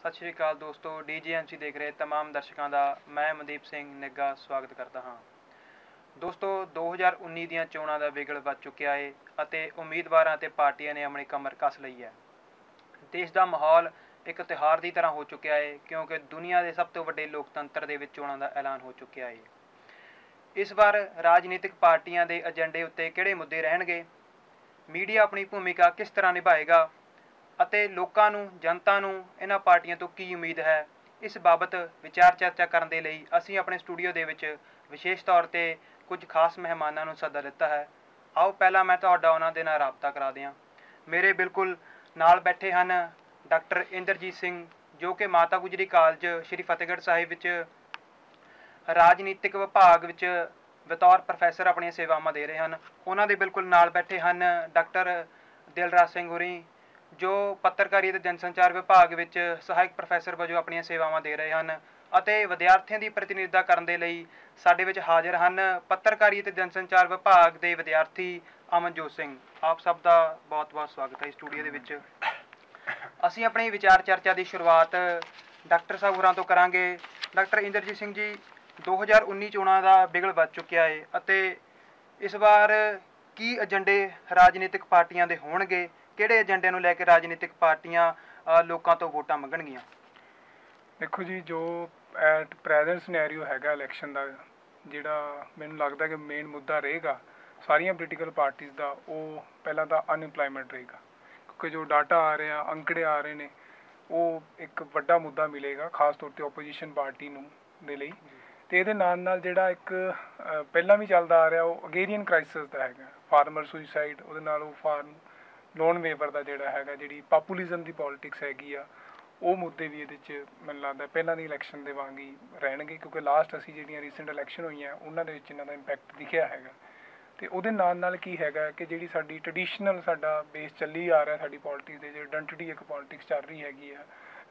ਸਤਿ ਸ਼੍ਰੀ ਅਕਾਲ ਦੋਸਤੋ ਡੀਜੀਐਮਸੀ ਦੇਖ ਰਹੇ तमाम ਦਰਸ਼ਕਾਂ ਦਾ ਮੈਂ ਮਨਦੀਪ ਸਿੰਘ ਨਿੱਗਾ ਸਵਾਗਤ ਕਰਦਾ ਹਾਂ ਦੋਸਤੋ 2019 ਦੀਆਂ ਚੋਣਾਂ ਦਾ ਵਿਗਲ ਵੱਜ ਚੁੱਕਿਆ ਹੈ ਅਤੇ ਉਮੀਦਵਾਰਾਂ ਤੇ ਪਾਰਟੀਆਂ ਨੇ ਆਪਣੀ ਕਮਰ ਕੱਸ ਲਈ ਹੈ ਦੇਸ਼ ਦਾ ਮਾਹੌਲ ਇੱਕ ਤਿਉਹਾਰ ਦੀ ਤਰ੍ਹਾਂ ਹੋ ਚੁੱਕਿਆ ਹੈ ਕਿਉਂਕਿ ਦੁਨੀਆ ਦੇ ਸਭ ਤੋਂ ਵੱਡੇ ਲੋਕਤੰਤਰ ਦੇ ਵਿੱਚ ਚੋਣਾਂ ਦਾ ਐਲਾਨ ਹੋ ਚੁੱਕਿਆ ਹੈ ਇਸ ਵਾਰ ਰਾਜਨੀਤਿਕ ਪਾਰਟੀਆਂ ਦੇ ਏਜੰਡੇ ਉੱਤੇ ਕਿਹੜੇ ਮੁੱਦੇ ਰਹਿਣਗੇ ਮੀਡੀਆ ਆਪਣੀ ਭੂਮਿਕਾ ਕਿਸ ਤਰ੍ਹਾਂ ਨਿਭਾਏਗਾ ਅਤੇ ਲੋਕਾਂ ਨੂੰ, ਜਨਤਾ ਨੂੰ ਇਹਨਾਂ ਪਾਰਟੀਆਂ ਤੋਂ ਕੀ ਉਮੀਦ ਹੈ? ਇਸ ਬਾਬਤ ਵਿਚਾਰ ਚਰਚਾ ਕਰਨ ਦੇ ਲਈ ਅਸੀਂ ਆਪਣੇ ਸਟੂਡੀਓ ਦੇ ਵਿੱਚ ਵਿਸ਼ੇਸ਼ ਤੌਰ ਤੇ ਕੁਝ ਖਾਸ ਮਹਿਮਾਨਾਂ ਨੂੰ ਸੱਦਾ ਦਿੱਤਾ ਹੈ। ਆਓ ਪਹਿਲਾਂ ਮੈਂ ਤੁਹਾਡਾ ਉਹਨਾਂ ਦੇ ਨਾਲ ਰਾਬਤਾ ਕਰਾ ਦਿਆਂ। ਮੇਰੇ ਬਿਲਕੁਲ ਨਾਲ ਬੈਠੇ ਹਨ ਡਾਕਟਰ ਇੰਦਰਜੀਤ ਸਿੰਘ, ਜੋ ਕਿ ਮਾਤਾ ਗੁਜਰੀ ਕਾਲਜ, ਸ਼੍ਰੀ ਫਤਿਹਗੜ੍ਹ ਸਾਹਿਬ ਵਿੱਚ ਰਾਜਨੀਤਿਕ ਵਿਭਾਗ ਵਿੱਚ ਬਤੌਰ ਪ੍ਰੋਫੈਸਰ ਆਪਣੀਆਂ ਸੇਵਾਵਾਂ ਦੇ ਰਹੇ ਹਨ। ਉਹਨਾਂ ਦੇ ਬਿਲਕੁਲ ਨਾਲ ਬੈਠੇ ਹਨ ਡਾਕਟਰ ਦਿਲਰਾਜ ਸਿੰਘ ਹੁਰੀ ਜੋ ਪੱਤਰਕਾਰੀ ਅਤੇ ਜਨਸੰਚਾਰ ਵਿਭਾਗ ਵਿੱਚ ਸਹਾਇਕ ਪ੍ਰੋਫੈਸਰ ਵਜੋਂ ਆਪਣੀਆਂ ਸੇਵਾਵਾਂ ਦੇ ਰਹੇ ਹਨ ਅਤੇ ਵਿਦਿਆਰਥੀਆਂ ਦੀ ਪ੍ਰਤੀਨਿਧਤਾ ਕਰਨ ਦੇ ਲਈ ਸਾਡੇ ਵਿੱਚ ਹਾਜ਼ਰ ਹਨ ਪੱਤਰਕਾਰੀ ਅਤੇ ਜਨਸੰਚਾਰ ਵਿਭਾਗ ਦੇ ਵਿਦਿਆਰਥੀ ਅਮਨਜੋਤ ਸਿੰਘ। ਆਪ ਸਭ ਦਾ ਬਹੁਤ-ਬਹੁਤ ਸਵਾਗਤ ਹੈ ਸਟੂਡੀਓ ਦੇ ਵਿੱਚ। ਅਸੀਂ ਆਪਣੀ ਵਿਚਾਰ ਚਰਚਾ ਦੀ ਸ਼ੁਰੂਆਤ ਡਾਕਟਰ ਸਾਹਿਬ ਹੋਰਾਂ ਤੋਂ ਕਰਾਂਗੇ। ਡਾਕਟਰ ਇੰਦਰਜੀਤ ਸਿੰਘ ਜੀ 2019 ਚੋਣਾਂ ਦਾ ਬਿਗਲ ਵੱਜ ਚੁੱਕਿਆ ਹੈ ਅਤੇ ਇਸ ਵਾਰ ਕੀ ਏਜੰਡੇ ਰਾਜਨੀਤਿਕ ਪਾਰਟੀਆਂ ਦੇ ਹੋਣਗੇ? ਕਿਹੜੇ ਏਜੰਡੇ ਨੂੰ ਲੈ ਕੇ ਰਾਜਨੀਤਿਕ ਪਾਰਟੀਆਂ ਲੋਕਾਂ ਤੋਂ ਵੋਟਾਂ ਮੰਗਣਗੀਆਂ? ਦੇਖੋ ਜੀ, ਜੋ ਐਟ ਪ੍ਰੈਜ਼ੈਂਟ ਸਿਨੈਰੀਓ ਹੈਗਾ ਇਲੈਕਸ਼ਨ ਦਾ, ਜਿਹੜਾ ਮੈਨੂੰ ਲੱਗਦਾ ਕਿ ਮੇਨ ਮੁੱਦਾ ਰਹੇਗਾ, ਸਾਰੀਆਂ ਪੋਲੀਟੀਕਲ ਪਾਰਟੀਆਂ ਦਾ, ਉਹ ਪਹਿਲਾਂ ਤਾਂ ਅਨਇੰਪਲੋਇਮੈਂਟ ਰਹੇਗਾ। ਕਿਉਂਕਿ ਜੋ ਡਾਟਾ ਆ ਰਿਹਾ, ਅੰਕੜੇ ਆ ਰਹੇ ਨੇ, ਉਹ ਇੱਕ ਵੱਡਾ ਮੁੱਦਾ ਮਿਲੇਗਾ, ਖਾਸ ਤੌਰ ਤੇ ਆਪੋਜੀਸ਼ਨ ਪਾਰਟੀ ਨੂੰ, ਦੇ ਲਈ। ਤੇ ਇਹਦੇ ਨਾਲ ਨਾਲ ਜਿਹੜਾ ਇੱਕ ਪਹਿਲਾਂ ਵੀ ਚੱਲਦਾ ਆ ਰਿਹਾ, ਉਹ ਅਗੇਰੀਅਨ ਕ੍ਰਾਈਸਿਸ ਦਾ ਹੈਗਾ। ਫਾਰਮਰ ਸੁਸਾਈਡ ਉਹਦੇ ਨਾਲ ਉਹ ਫਾਰਮ ਲੋਨ ਵੇਵਰ ਦਾ ਜਿਹੜਾ ਹੈਗਾ, ਜਿਹੜੀ ਪੋਪੂਲਿਜ਼ਮ ਦੀ ਪੋਲਿਟਿਕਸ ਹੈਗੀ ਆ, ਉਹ ਮੁੱਦੇ ਵੀ ਇਹਦੇ 'ਚ ਮੈਨੂੰ ਲੱਗਦਾ ਪਹਿਲਾਂ ਦੀ ਇਲੈਕਸ਼ਨ ਦੇ ਵਾਂਗ ਹੀ ਰਹਿਣਗੇ, ਕਿਉਂਕਿ ਲਾਸਟ ਅਸੀਂ ਜਿਹੜੀਆਂ ਰੀਸੈਂਟ ਇਲੈਕਸ਼ਨ ਹੋਈਆਂ, ਉਹਨਾਂ ਦੇ ਵਿੱਚ ਇਹਨਾਂ ਦਾ ਇੰਪੈਕਟ ਦਿਖਿਆ ਹੈਗਾ। ਤੇ ਉਹਦੇ ਨਾਲ ਨਾਲ ਕੀ ਹੈਗਾ ਕਿ ਜਿਹੜੀ ਸਾਡੀ ਟ੍ਰੈਡੀਸ਼ਨਲ ਸਾਡਾ ਬੇਸ ਚੱਲੀ ਆ ਰਿਹਾ ਸਾਡੀ ਪੋਲਿਟਿਕਸ ਦੇ, ਜਿਹੜੀ ਆਇਡੈਂਟੀਟੀ ਇੱਕ ਪੋਲਿਟਿਕਸ ਚੱਲ ਰਹੀ ਹੈਗੀ ਆ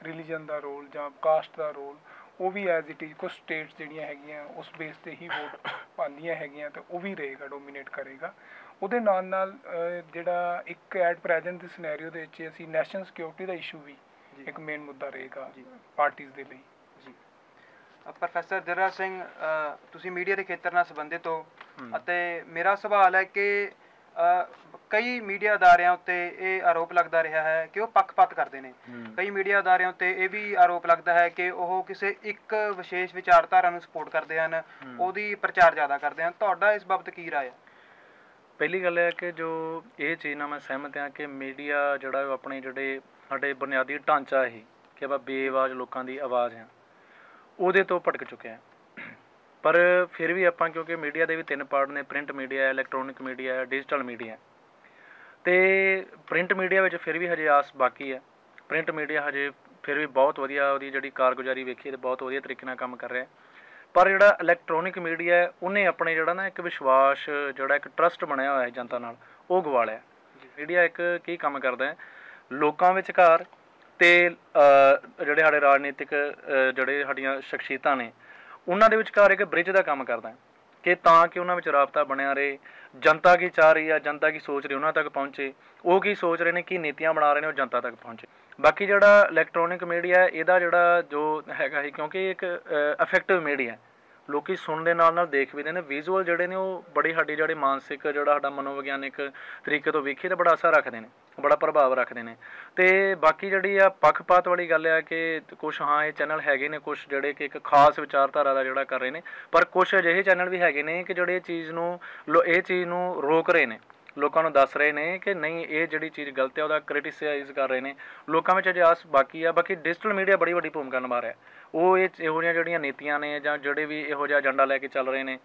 ਰਿਲੀਜਨ ਦਾ ਰੋਲ ਜਾਂ ਕਾਸਟ ਦਾ ਰੋਲ ਉਹ ਵੀ ਐਜ਼ ਇਟ ਇਜ਼ ਕੁਝ ਸਟੇਟਸ ਜਿਹੜੀਆਂ ਹੈਗੀਆਂ, ਉਸ ਬੇਸ ਤੇ ਹੀ ਵੋਟ ਪਾਉਂਦੀਆਂ ਹੈਗੀਆਂ, ਤੇ ਉਹ ਵੀ ਰਹੇਗਾ ਡੋਮੀਨੇਟ ਕਰੇਗਾ। ਉਹਦੇ ਨਾਲ ਨਾਲ ਜਿਹੜਾ ਇੱਕ ਐਟ ਪ੍ਰੈਜ਼ੈਂਟ ਦੇ ਸਿਨੈਰੀਓ ਦੇ ਵਿੱਚ ਅਸੀਂ ਨੈਸ਼ਨਲ ਸਿਕਿਉਰਿਟੀ ਦਾ ਇਸ਼ੂ ਵੀ। ਇੱਕ ਮੇਨ ਮੁੱਦਾ ਰਹੇਗਾ। ਪਾਰਟੀਆਂ ਦੇ ਲਈ। ਜੀ। ਪ੍ਰੋਫੈਸਰ ਦਿਲਰਾਜ ਸਿੰਘ ਤੁਸੀਂ ਮੀਡੀਆ ਦੇ ਖੇਤਰ ਨਾਲ ਸੰਬੰਧਿਤ ਹੋ ਅਤੇ ਮੇਰਾ ਸਵਾਲ ਹੈ ਕਿ ਕਈ ਮੀਡੀਆ ਅਦਾਰਿਆਂ ਉੱਤੇ ਇਹ ਆਰੋਪ ਲੱਗਦਾ ਰਿਹਾ ਹੈ ਕਿ ਉਹ ਪੱਖਪਾਤ ਕਰਦੇ ਨੇ। ਕਈ ਮੀਡੀਆ ਅਦਾਰਿਆਂ ਉੱਤੇ ਇਹ ਵੀ ਆਰੋਪ ਲੱਗਦਾ ਹੈ ਕਿ ਉਹ ਕਿਸੇ ਇੱਕ ਵਿਸ਼ੇਸ਼ ਵਿਚਾਰਧਾਰਾ ਨੂੰ ਸਪੋਰਟ ਕਰਦੇ ਹਨ ਉਹਦੀ ਪ੍ਰਚਾਰ ਜ਼ਿਆਦਾ ਕਰਦੇ ਹਨ। ਤੁਹਾਡਾ ਇਸ ਬਾਬਤ ਕੀ ਰਾਏ ਹੈ? ਪਹਿਲੀ ਗੱਲ ਇਹ ਹੈ ਕਿ ਜੋ ਇਹ ਚੀਜ਼ ਨਾਲ ਮੈਂ ਸਹਿਮਤ ਹਾਂ ਕਿ ਮੀਡੀਆ ਜਿਹੜਾ ਉਹ ਆਪਣੇ ਜਿਹੜੇ ਸਾਡੇ ਬੁਨਿਆਦੀ ਢਾਂਚਾ ਇਹ ਕਿ ਆਪਾਂ ਬੇਆਵਾਜ਼ ਲੋਕਾਂ ਦੀ ਆਵਾਜ਼ ਆ ਉਹਦੇ ਤੋਂ ਭਟਕ ਚੁੱਕਿਆ ਆ ਪਰ ਫਿਰ ਵੀ ਆਪਾਂ ਕਿਉਂਕਿ ਮੀਡੀਆ ਦੇ ਵੀ ਤਿੰਨ ਪਾਰਟ ਨੇ, ਪ੍ਰਿੰਟ ਮੀਡੀਆ ਹੈ ਇਲੈਕਟ੍ਰੋਨਿਕ ਮੀਡੀਆ ਹੈ ਡਿਜੀਟਲ ਮੀਡੀਆ। ਹੈ ਤੇ ਪ੍ਰਿੰਟ ਮੀਡੀਆ ਵਿੱਚ ਫਿਰ ਵੀ ਹਜੇ ਆਸ ਬਾਕੀ ਹੈ। ਪ੍ਰਿੰਟ ਮੀਡੀਆ ਹਜੇ ਫਿਰ ਵੀ ਬਹੁਤ ਵਧੀਆ ਉਹਦੀ ਜਿਹੜੀ ਕਾਰਗੁਜ਼ਾਰੀ ਵੇਖੀ ਤੇ ਬਹੁਤ ਵਧੀਆ ਤਰੀਕੇ ਨਾਲ ਕੰਮ ਕਰ ਰਿਹਾ। ਹੈ ਪਰ ਜਿਹੜਾ ਇਲੈਕਟ੍ਰੋਨਿਕ ਮੀਡੀਆ ਹੈ, ਉਹਨੇ ਆਪਣੇ ਜਿਹੜਾ ਨਾ ਇੱਕ ਵਿਸ਼ਵਾਸ, ਜਿਹੜਾ ਇੱਕ ਟਰਸਟ ਬਣਿਆ ਹੋਇਆ ਹੈ ਜਨਤਾ ਨਾਲ, ਉਹ ਗਵਾ ਲਿਆ। ਮੀਡੀਆ ਇੱਕ ਕੀ ਕੰਮ ਕਰਦਾ ਹੈ? ਲੋਕਾਂ ਵਿਚਕਾਰ ਤੇ ਜਿਹੜੇ ਸਾਡੇ ਰਾਜਨੀਤਿਕ ਜਿਹੜੇ ਸਾਡੀਆਂ ਸ਼ਖਸੀਅਤਾਂ ਨੇ, ਉਹਨਾਂ ਦੇ ਵਿਚਕਾਰ ਇੱਕ ਬ੍ਰਿਜ ਦਾ ਕੰਮ ਕਰਦਾ ਹੈ ਕਿ ਤਾਂ ਕਿ ਉਹਨਾਂ ਵਿੱਚ ਰਾਬਤਾ ਬਣਿਆ ਰਹੇ, ਜਨਤਾ ਕੀ ਚਾਹ ਰਹੀ ਹੈ, ਜਨਤਾ ਕੀ ਸੋਚ ਰਹੀ ਉਹਨਾਂ ਤੱਕ ਪਹੁੰਚੇ। ਉਹ ਕੀ ਸੋਚ ਰਹੇ ਨੇ, ਕੀ ਨੀਤੀਆਂ ਬਣਾ ਰਹੇ ਨੇ, ਉਹ ਜਨਤਾ ਤੱਕ ਪਹੁੰਚੇ। ਬਾਕੀ ਜਿਹੜਾ ਇਲੈਕਟ੍ਰੋਨਿਕ ਮੀਡੀਆ ਇਹਦਾ ਜਿਹੜਾ ਜੋ ਹੈਗਾ ਹੈ ਕਿਉਂਕਿ ਇੱਕ ਇਫੈਕਟਿਵ ਮੀਡੀਆ ਹੈ। ਲੋਕੀ ਸੁਣਨ ਦੇ ਨਾਲ ਨਾਲ ਦੇਖ ਵੀ ਰਹੇ ਨੇ। ਵਿਜ਼ੂਅਲ ਜਿਹੜੇ ਨੇ, ਉਹ ਬੜੀ ਸਾਡੀ ਜਿਹੜੇ ਮਾਨਸਿਕ, ਜਿਹੜਾ ਸਾਡਾ ਮਨੋਵਿਗਿਆਨਿਕ ਤਰੀਕੇ ਤੋਂ ਵੇਖੀਏ ਤਾਂ ਬੜਾ ਅਸਰ ਰੱਖਦੇ ਨੇ, ਬੜਾ ਪ੍ਰਭਾਵ ਰੱਖਦੇ ਨੇ। ਤੇ ਬਾਕੀ ਜਿਹੜੀ ਆ ਪੱਖਪਾਤ ਵਾਲੀ ਗੱਲ ਆ ਕਿ ਕੁਝ ਹਾਂ, ਇਹ ਚੈਨਲ ਹੈਗੇ ਨੇ ਕੁਝ ਜਿਹੜੇ ਕਿ ਇੱਕ ਖਾਸ ਵਿਚਾਰਧਾਰਾ ਦਾ ਜਿਹੜਾ ਕਰ ਰਹੇ ਨੇ, ਪਰ ਕੁਝ ਅਜਿਹੇ ਚੈਨਲ ਵੀ ਹੈਗੇ ਨੇ ਕਿ ਜਿਹੜੇ ਇਹ ਚੀਜ਼ ਨੂੰ, ਲੋ- ਇਹ ਚੀਜ਼ ਨੂੰ ਰੋਕ ਰਹੇ ਨੇ। ਲੋਕਾਂ ਨੂੰ ਦੱਸ ਰਹੇ ਨੇ ਕਿ ਨਹੀਂ, ਇਹ ਜਿਹੜੀ ਚੀਜ਼ ਗਲਤ ਹੈ, ਉਹਦਾ ਕ੍ਰਿਟਿਸਾਈਜ਼ ਕਰ ਰਹੇ ਨੇ। ਲੋਕਾਂ ਵਿੱਚ ਅਜੇ ਆਸ ਬਾਕੀ ਆ, ਬਾਕੀ ਡਿਜੀਟਲ ਮੀਡੀਆ ਬੜੀ ਵੱਡੀ ਭੂਮਿਕਾ ਨਿਭਾ ਰਿਹਾ। ਉਹ ਇਹ ਇਹੋ ਜਿਹੀਆਂ ਜਿਹੜੀਆਂ ਨੀਤੀਆਂ ਨੇ ਜਾਂ ਜਿਹੜੇ ਵੀ ਇਹੋ ਜਿਹਾ ਏਜੰਡਾ ਲੈ ਕੇ ਚੱਲ ਰਹੇ ਨੇ,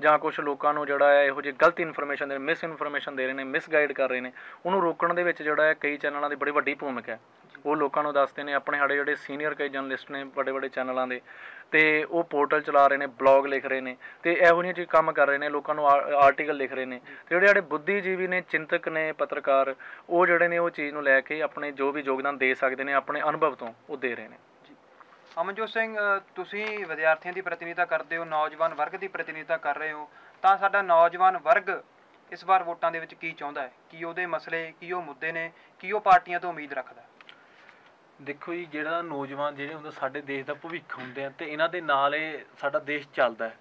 ਜਾਂ ਕੁਝ ਲੋਕਾਂ ਨੂੰ ਜਿਹੜਾ ਹੈ, ਇਹੋ ਜਿਹੀ ਗਲਤ ਇਨਫੋਰਮੇਸ਼ਨ ਦੇ ਮਿਸ ਇਨਫੋਰਮੇਸ਼ਨ ਦੇ ਰਹੇ ਨੇ ਮਿਸਗਾਈਡ ਕਰ ਰਹੇ ਨੇ, ਉਹਨੂੰ ਰੋਕਣ ਦੇ ਵਿੱਚ ਜਿਹੜਾ ਹੈ, ਕਈ ਚੈਨਲਾਂ ਦੀ ਬੜੀ ਵੱਡੀ ਭੂਮਿਕਾ ਹੈ। ਉਹ ਲੋਕਾਂ ਨੂੰ ਦੱਸਦੇ ਨੇ, ਆਪਣੇ ਸਾਡੇ ਜਿਹੜੇ ਸੀਨੀਅਰ ਕਈ ਜਰਨਲਿਸਟ ਨੇ ਵੱਡੇ ਵੱਡੇ ਚੈਨਲਾਂ ਦੇ, ਤੇ ਉਹ ਪੋਰਟਲ ਚਲਾ ਰਹੇ ਨੇ ਬਲੌਗ ਲਿਖ ਰਹੇ ਨੇ, ਤੇ ਇਹੋ ਜਿਹੀਆਂ ਚੀਜ਼ ਕੰਮ ਕਰ ਰਹੇ ਨੇ, ਲੋਕਾਂ ਨੂੰ ਆਰਟੀਕਲ ਲਿਖ ਰਹੇ ਨੇ, ਤੇ ਜਿਹੜੇ ਸਾਡੇ ਬੁੱਧੀਜੀਵੀ ਨੇ, ਚਿੰਤਕ ਨੇ, ਪੱਤਰਕਾਰ, ਉਹ ਜਿਹੜੇ ਨੇ ਉਹ ਚੀਜ਼ ਨੂੰ ਲੈ ਕੇ ਆਪਣੇ ਜੋ ਵੀ ਯੋਗਦਾਨ ਦੇ ਸਕਦੇ ਨੇ, ਆਪਣੇ ਅਨੁਭਵ ਤੋਂ ਉਹ ਦੇ ਰਹੇ ਨੇ। ਅਮਨਜੋਤ ਸਿੰਘ ਤੁਸੀਂ ਵਿਦਿਆਰਥੀਆਂ ਦੀ ਪ੍ਰਤੀਨਿਧਤਾ ਕਰਦੇ ਹੋ, ਨੌਜਵਾਨ ਵਰਗ ਦੀ ਪ੍ਰਤੀਨਿਧਤਾ ਕਰ ਰਹੇ ਹੋ, ਤਾਂ ਸਾਡਾ ਨੌਜਵਾਨ ਵਰਗ ਇਸ ਵਾਰ ਵੋਟਾਂ ਦੇ ਵਿੱਚ ਕੀ ਚਾਹੁੰਦਾ ਹੈ? ਕੀ ਉਹਦੇ ਮਸਲੇ, ਕੀ ਉਹ ਮੁੱਦੇ ਨੇ, ਕੀ ਉਹ ਪਾਰਟੀਆਂ ਤੋਂ ਉਮੀਦ ਰੱਖਦਾ ਹੈ? ਦੇਖੋ ਜੀ ਜਿਹੜਾ ਨੌਜਵਾਨ ਜਿਹੜੇ ਹੁੰਦੇ ਸਾਡੇ ਦੇਸ਼ ਦਾ ਭਵਿੱਖ ਹੁੰਦੇ ਆ ਤੇ ਇਹਨਾਂ ਦੇ ਨਾਲ ਇਹ ਸਾਡਾ ਦੇਸ਼ ਚੱਲਦਾ ਹੈ।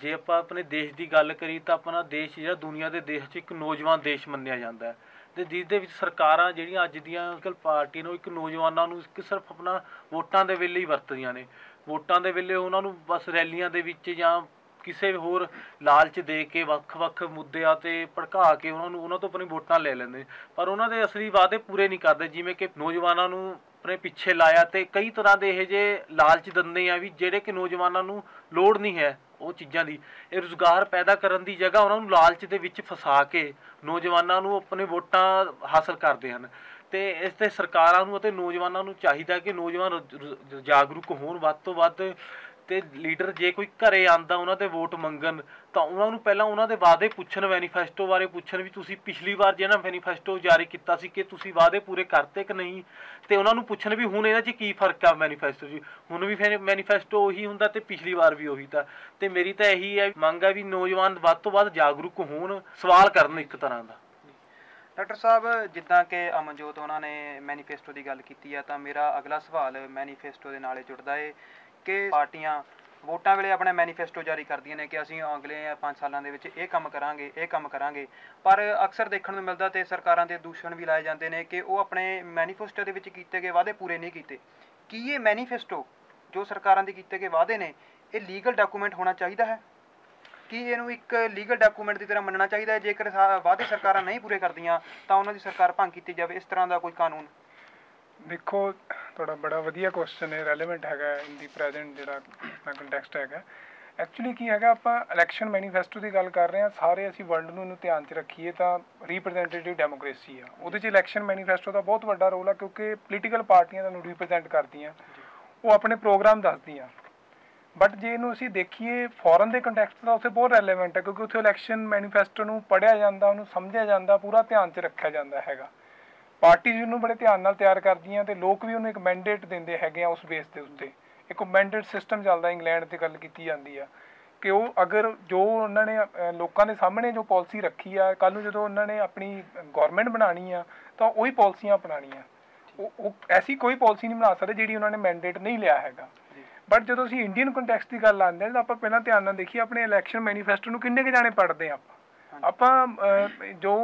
ਜੀ। ਆਪਾਂ ਆਪਣੇ ਦੇਸ਼ ਦੀ ਗੱਲ ਕਰੀ ਤਾਂ ਆਪਣਾ ਦੇਸ਼ ਜਿਹੜਾ ਦੁਨੀਆ ਦੇ ਦੇਸ਼ 'ਚ ਇੱਕ ਨੌਜਵਾਨ ਦੇਸ਼ ਮੰਨਿਆ ਜਾਂਦਾ ਹੈ। ਤੇ ਜਿਸ ਦੇ ਵਿੱਚ ਸਰਕਾਰਾਂ ਜਿਹੜੀਆਂ ਅੱਜ ਦੀਆਂ ਅੱਜਕੱਲ ਪਾਰਟੀਆਂ ਨੂੰ ਇੱਕ ਨੌਜਵਾਨਾਂ ਨੂੰ ਇੱਕ ਸਿਰਫ ਆਪਣਾ ਵੋਟਾਂ ਦੇ ਵੇਲੇ ਹੀ ਵਰਤਦੀਆਂ ਨੇ। ਵੋਟਾਂ ਦੇ ਵੇਲੇ ਉਹਨਾਂ ਨੂੰ ਬਸ ਰੈਲੀਆਂ ਦੇ ਵਿੱਚ ਜਾਂ ਕਿਸੇ ਹੋਰ ਲਾਲਚ ਦੇ ਕੇ ਵੱਖ-ਵੱਖ ਮੁੱਦਿਆਂ ਤੇ ਭੜਕਾ ਕੇ ਉਹਨਾਂ ਨੂੰ ਉਹਨਾਂ ਤੋਂ ਆਪਣੀ ਵੋਟਾਂ ਲੈ ਲੈਂਦੇ ਪਰ ਉਹਨਾਂ ਦੇ ਅਸਲੀ ਵਾਅਦੇ ਪੂਰੇ ਨਹੀਂ ਕਰਦੇ ਜਿਵੇਂ ਕਿ ਨੌਜਵਾਨਾਂ ਨੂੰ ਆਪਣੇ ਪਿੱਛੇ ਲਾਇਆ ਤੇ ਕਈ ਤਰ੍ਹਾਂ ਦੇ ਇਹ ਜੇ ਲਾਲਚ ਦਿੰਦੇ ਆ ਵੀ ਜਿਹੜੇ ਕਿ ਨੌਜਵਾਨਾਂ ਨੂੰ ਲੋੜ ਨਹੀਂ ਹੈ ਉਹ ਚੀਜ਼ਾਂ ਦੀ। ਇਹ ਰੁਜ਼ਗਾਰ ਪੈਦਾ ਕਰਨ ਦੀ ਜਗ੍ਹਾ ਉਹਨਾਂ ਨੂੰ ਲਾਲਚ ਦੇ ਵਿੱਚ ਫਸਾ ਕੇ ਨੌਜਵਾਨਾਂ ਨੂੰ ਆਪਣੇ ਵੋਟਾਂ ਹਾਸਲ ਕਰਦੇ ਹਨ। ਤੇ ਇਸ ਤੇ ਸਰਕਾਰਾਂ ਨੂੰ ਅਤੇ ਨੌਜਵਾਨਾਂ ਨੂੰ ਚਾਹੀਦਾ ਕਿ ਨੌਜਵਾਨ ਰ- ਜਾਗਰੂਕ ਹੋਣ। ਵੱਧ ਤੋਂ ਵੱਧ ਤੇ ਲੀਡਰ ਜੇ ਕੋਈ ਘਰੇ ਆਂਦਾ, ਉਹਨਾਂ ਦੇ ਵੋਟ ਮੰਗਣ, ਤਾਂ ਉਹਨਾਂ ਨੂੰ ਪਹਿਲਾਂ ਉਹਨਾਂ ਦੇ ਵਾਅਦੇ ਪੁੱਛਣ ਮੈਨੀਫੈਸਟੋ ਬਾਰੇ ਪੁੱਛਣ ਵੀ ਤੁਸੀਂ ਪਿਛਲੀ ਵਾਰ ਜਿਹੜਾ ਮੈਨੀਫੈਸਟੋ ਜਾਰੀ ਕੀਤਾ ਸੀ ਕਿ ਤੁਸੀਂ ਵਾਅਦੇ ਪੂਰੇ ਕਰਤੇ ਕਿ ਨਹੀਂ? ਤੇ ਉਹਨਾਂ ਨੂੰ ਪੁੱਛਣ ਵੀ ਹੁਣ ਇਹਨਾਂ 'ਚ ਕੀ ਫ਼ਰਕ ਆ ਮੈਨੀਫੈਸਟੋ 'ਚ? ਹੁਣ ਵੀ ਮੈਨੀਫੈਸਟੋ ਉਹੀ ਹੁੰਦਾ ਤੇ ਪਿਛਲੀ ਵਾਰ ਵੀ ਉਹੀ ਤਾਂ। ਤੇ ਮੇਰੀ ਤਾਂ ਇਹੀ ਹੈ, ਮੰਗ ਹੈ ਵੀ ਨੌਜਵਾਨ ਵੱਧ ਤੋਂ ਵੱਧ ਜਾਗਰੂਕ ਹੋਣ, ਸਵਾਲ ਕਰਨ ਇੱਕ ਤਰ੍ਹਾਂ ਦਾ। ਡਾਕਟਰ ਸਾਹਿਬ, ਜਿੱਦਾਂ ਕਿ ਅਮਨਜੋਤ ਉਹਨਾਂ ਨੇ ਮੈਨੀਫੈਸਟੋ ਦੀ ਗੱਲ ਕੀਤੀ ਆ ਤਾਂ ਮੇਰਾ ਅਗਲਾ ਸਵਾਲ ਮੈਨੀਫੈਸਟੋ ਦੇ ਨਾਲ ਜੁੜਦਾ ਏ। ਕਿ ਪਾਰਟੀਆਂ ਵੋਟਾਂ ਵੇਲੇ ਆਪਣਾ ਮੈਨੀਫੈਸਟੋ ਜਾਰੀ ਕਰਦੀਆਂ ਨੇ ਕਿ ਅਸੀਂ ਅਗਲੇ 5 ਸਾਲਾਂ ਦੇ ਵਿੱਚ ਇਹ ਕੰਮ ਕਰਾਂਗੇ, ਇਹ ਕੰਮ ਕਰਾਂਗੇ। ਪਰ ਅਕਸਰ ਦੇਖਣ ਨੂੰ ਮਿਲਦਾ ਤੇ ਸਰਕਾਰਾਂ ਦੇ ਦੂਸ਼ਣ ਵੀ ਲਾਏ ਜਾਂਦੇ ਨੇ ਕਿ ਉਹ ਆਪਣੇ ਮੈਨੀਫੈਸਟੋ ਦੇ ਵਿੱਚ ਕੀਤੇ ਗਏ ਵਾਅਦੇ ਪੂਰੇ ਨਹੀਂ ਕੀਤੇ। ਕੀ ਇਹ ਮੈਨੀਫੈਸਟੋ ਜੋ ਸਰਕਾਰਾਂ ਦੇ ਕੀਤੇ ਗਏ ਵਾਅਦੇ ਨੇ, ਇਹ ਲੀਗਲ ਡਾਕੂਮੈਂਟ ਹੋਣਾ ਚਾਹੀਦਾ ਹੈ? ਕੀ ਇਹਨੂੰ ਇੱਕ ਲੀਗਲ ਡਾਕੂਮੈਂਟ ਦੀ ਤਰ੍ਹਾਂ ਮੰਨਣਾ ਚਾਹੀਦਾ ਹੈ? ਜੇਕਰ ਵਾਅਦੇ ਸਰਕਾਰਾਂ ਨਹੀਂ ਪੂਰੇ ਕਰਦੀਆਂ, ਤਾਂ ਉਹਨਾਂ ਦੀ ਸਰਕਾਰ ਭੰਗ ਕੀਤੀ ਜਾਵੇ। ਇਸ ਤਰ੍ਹਾਂ ਦਾ ਕੋਈ ਕਾਨੂੰਨ ਦੇਖੋ, ਤੁਹਾਡਾ ਬੜਾ ਵਧੀਆ ਕੁਐਸਚਨ ਹੈ ਰੈਲੇਵੈਂਟ ਹੈਗਾ ਇਨ ਦੀ ਪ੍ਰੈਜ਼ੈਂਟ ਜਿਹੜਾ ਆਪਣਾ ਕੰਟੈਕਸਟ ਹੈਗਾ। ਐਕਚੁਅਲੀ ਕੀ ਹੈਗਾ, ਆਪਾਂ ਇਲੈਕਸ਼ਨ ਮੈਨੀਫੈਸਟੋ ਦੀ ਗੱਲ ਕਰ ਰਹੇ ਹਾਂ, ਸਾਰੇ ਅਸੀਂ ਵਰਲਡ ਨੂੰ ਇਹਨੂੰ ਧਿਆਨ 'ਚ ਰੱਖੀਏ ਤਾਂ ਰਿਪਰੈਜ਼ੈਂਟੇਟਿਵ ਡੈਮੋਕ੍ਰੇਸੀ ਆ। ਉਹਦੇ 'ਚ ਇਲੈਕਸ਼ਨ ਮੈਨੀਫੈਸਟੋ ਦਾ ਬਹੁਤ ਵੱਡਾ ਰੋਲ ਆ, ਕਿਉਂਕਿ ਪੋਲੀਟੀਕਲ ਪਾਰਟੀਆਂ ਤੁਹਾਨੂੰ ਰਿਪਰੈਜ਼ੈਂਟ ਕਰਦੀਆਂ। ਉਹ ਆਪਣੇ ਪ੍ਰੋਗਰਾਮ ਦੱਸਦੀਆਂ। ਬਟ ਜੇ ਇਹਨੂੰ ਅਸੀਂ ਦੇਖੀਏ ਫੋਰਨ ਦੇ ਕੰਟੈਕਸਟ ਦਾ, ਉੱਥੇ ਬਹੁਤ ਰੈਲੇਵੈਂਟ ਹੈ ਕਿਉਂਕਿ ਉੱਥੇ ਇਲੈਕਸ਼ਨ ਮੈਨੀਫੈਸਟੋ ਨੂੰ ਪੜ੍ਹਿਆ ਜਾਂਦਾ, ਉਹਨੂੰ ਸਮਝਿਆ ਜਾਂਦਾ, ਪੂਰਾ ਧਿਆਨ 'ਚ ਰੱਖਿਆ ਜਾਂਦਾ ਹੈਗਾ। ਪਾਰਟੀਆਂ ਉਹਨੂੰ ਬੜੇ ਧਿਆਨ ਨਾਲ ਤਿਆਰ ਕਰਦੀਆਂ ਤੇ ਲੋਕ ਵੀ ਉਹਨੂੰ ਇੱਕ ਮੈਂਡੇਟ ਦਿੰਦੇ ਹੈਗੇ ਆ ਉਸ ਬੇਸ ਦੇ ਉੱਤੇ। ਇੱਕ ਮੈਂਡੇਟ ਸਿਸਟਮ ਚੱਲਦਾ ਇੰਗਲੈਂਡ ਤੇ ਗੱਲ ਕੀਤੀ ਜਾਂਦੀ ਆ ਕਿ ਉਹ ਅਗਰ ਜੋ ਉਹਨਾਂ ਨੇ ਲੋਕਾਂ ਦੇ ਸਾਹਮਣੇ ਜੋ ਪਾਲਿਸੀ ਰੱਖੀ ਆ ਕੱਲ ਨੂੰ ਜਦੋਂ ਉਹਨਾਂ ਨੇ ਆਪਣੀ ਗਵਰਨਮੈਂਟ ਬਣਾਣੀ ਆ ਤਾਂ ਉਹੀ ਪਾਲਿਸੀਆਂ ਅਪਣਾਉਣੀਆਂ। ਉਹ ਐਸੀ ਕੋਈ ਪਾਲਿਸੀ ਨਹੀਂ ਬਣਾ ਸਕਦੇ ਜਿਹੜੀ ਉਹਨਾਂ ਨੇ ਮੈਂਡੇਟ ਨਹੀਂ ਲਿਆ ਹੈਗਾ। ਬਟ ਜਦੋਂ ਅਸੀਂ ਇੰਡੀਅਨ ਕੰਟੈਕਸਟ ਦੀ ਗੱਲ ਆਉਂਦੇ ਹਾਂ ਤਾਂ ਆਪਾਂ ਪਹਿਲਾਂ ਧਿਆਨ ਨਾਲ ਦੇਖੀਏ ਆਪਣੇ ਇਲੈਕਸ਼ਨ ਮੈਨੀਫੈਸਟੋ ਨੂੰ ਕਿੰਨੇ ਕੁ ਜਾਣੇ ਪੜ੍ਹਦੇ ਆ ਆਪਾਂ? ਆਪਾਂ ਜੋ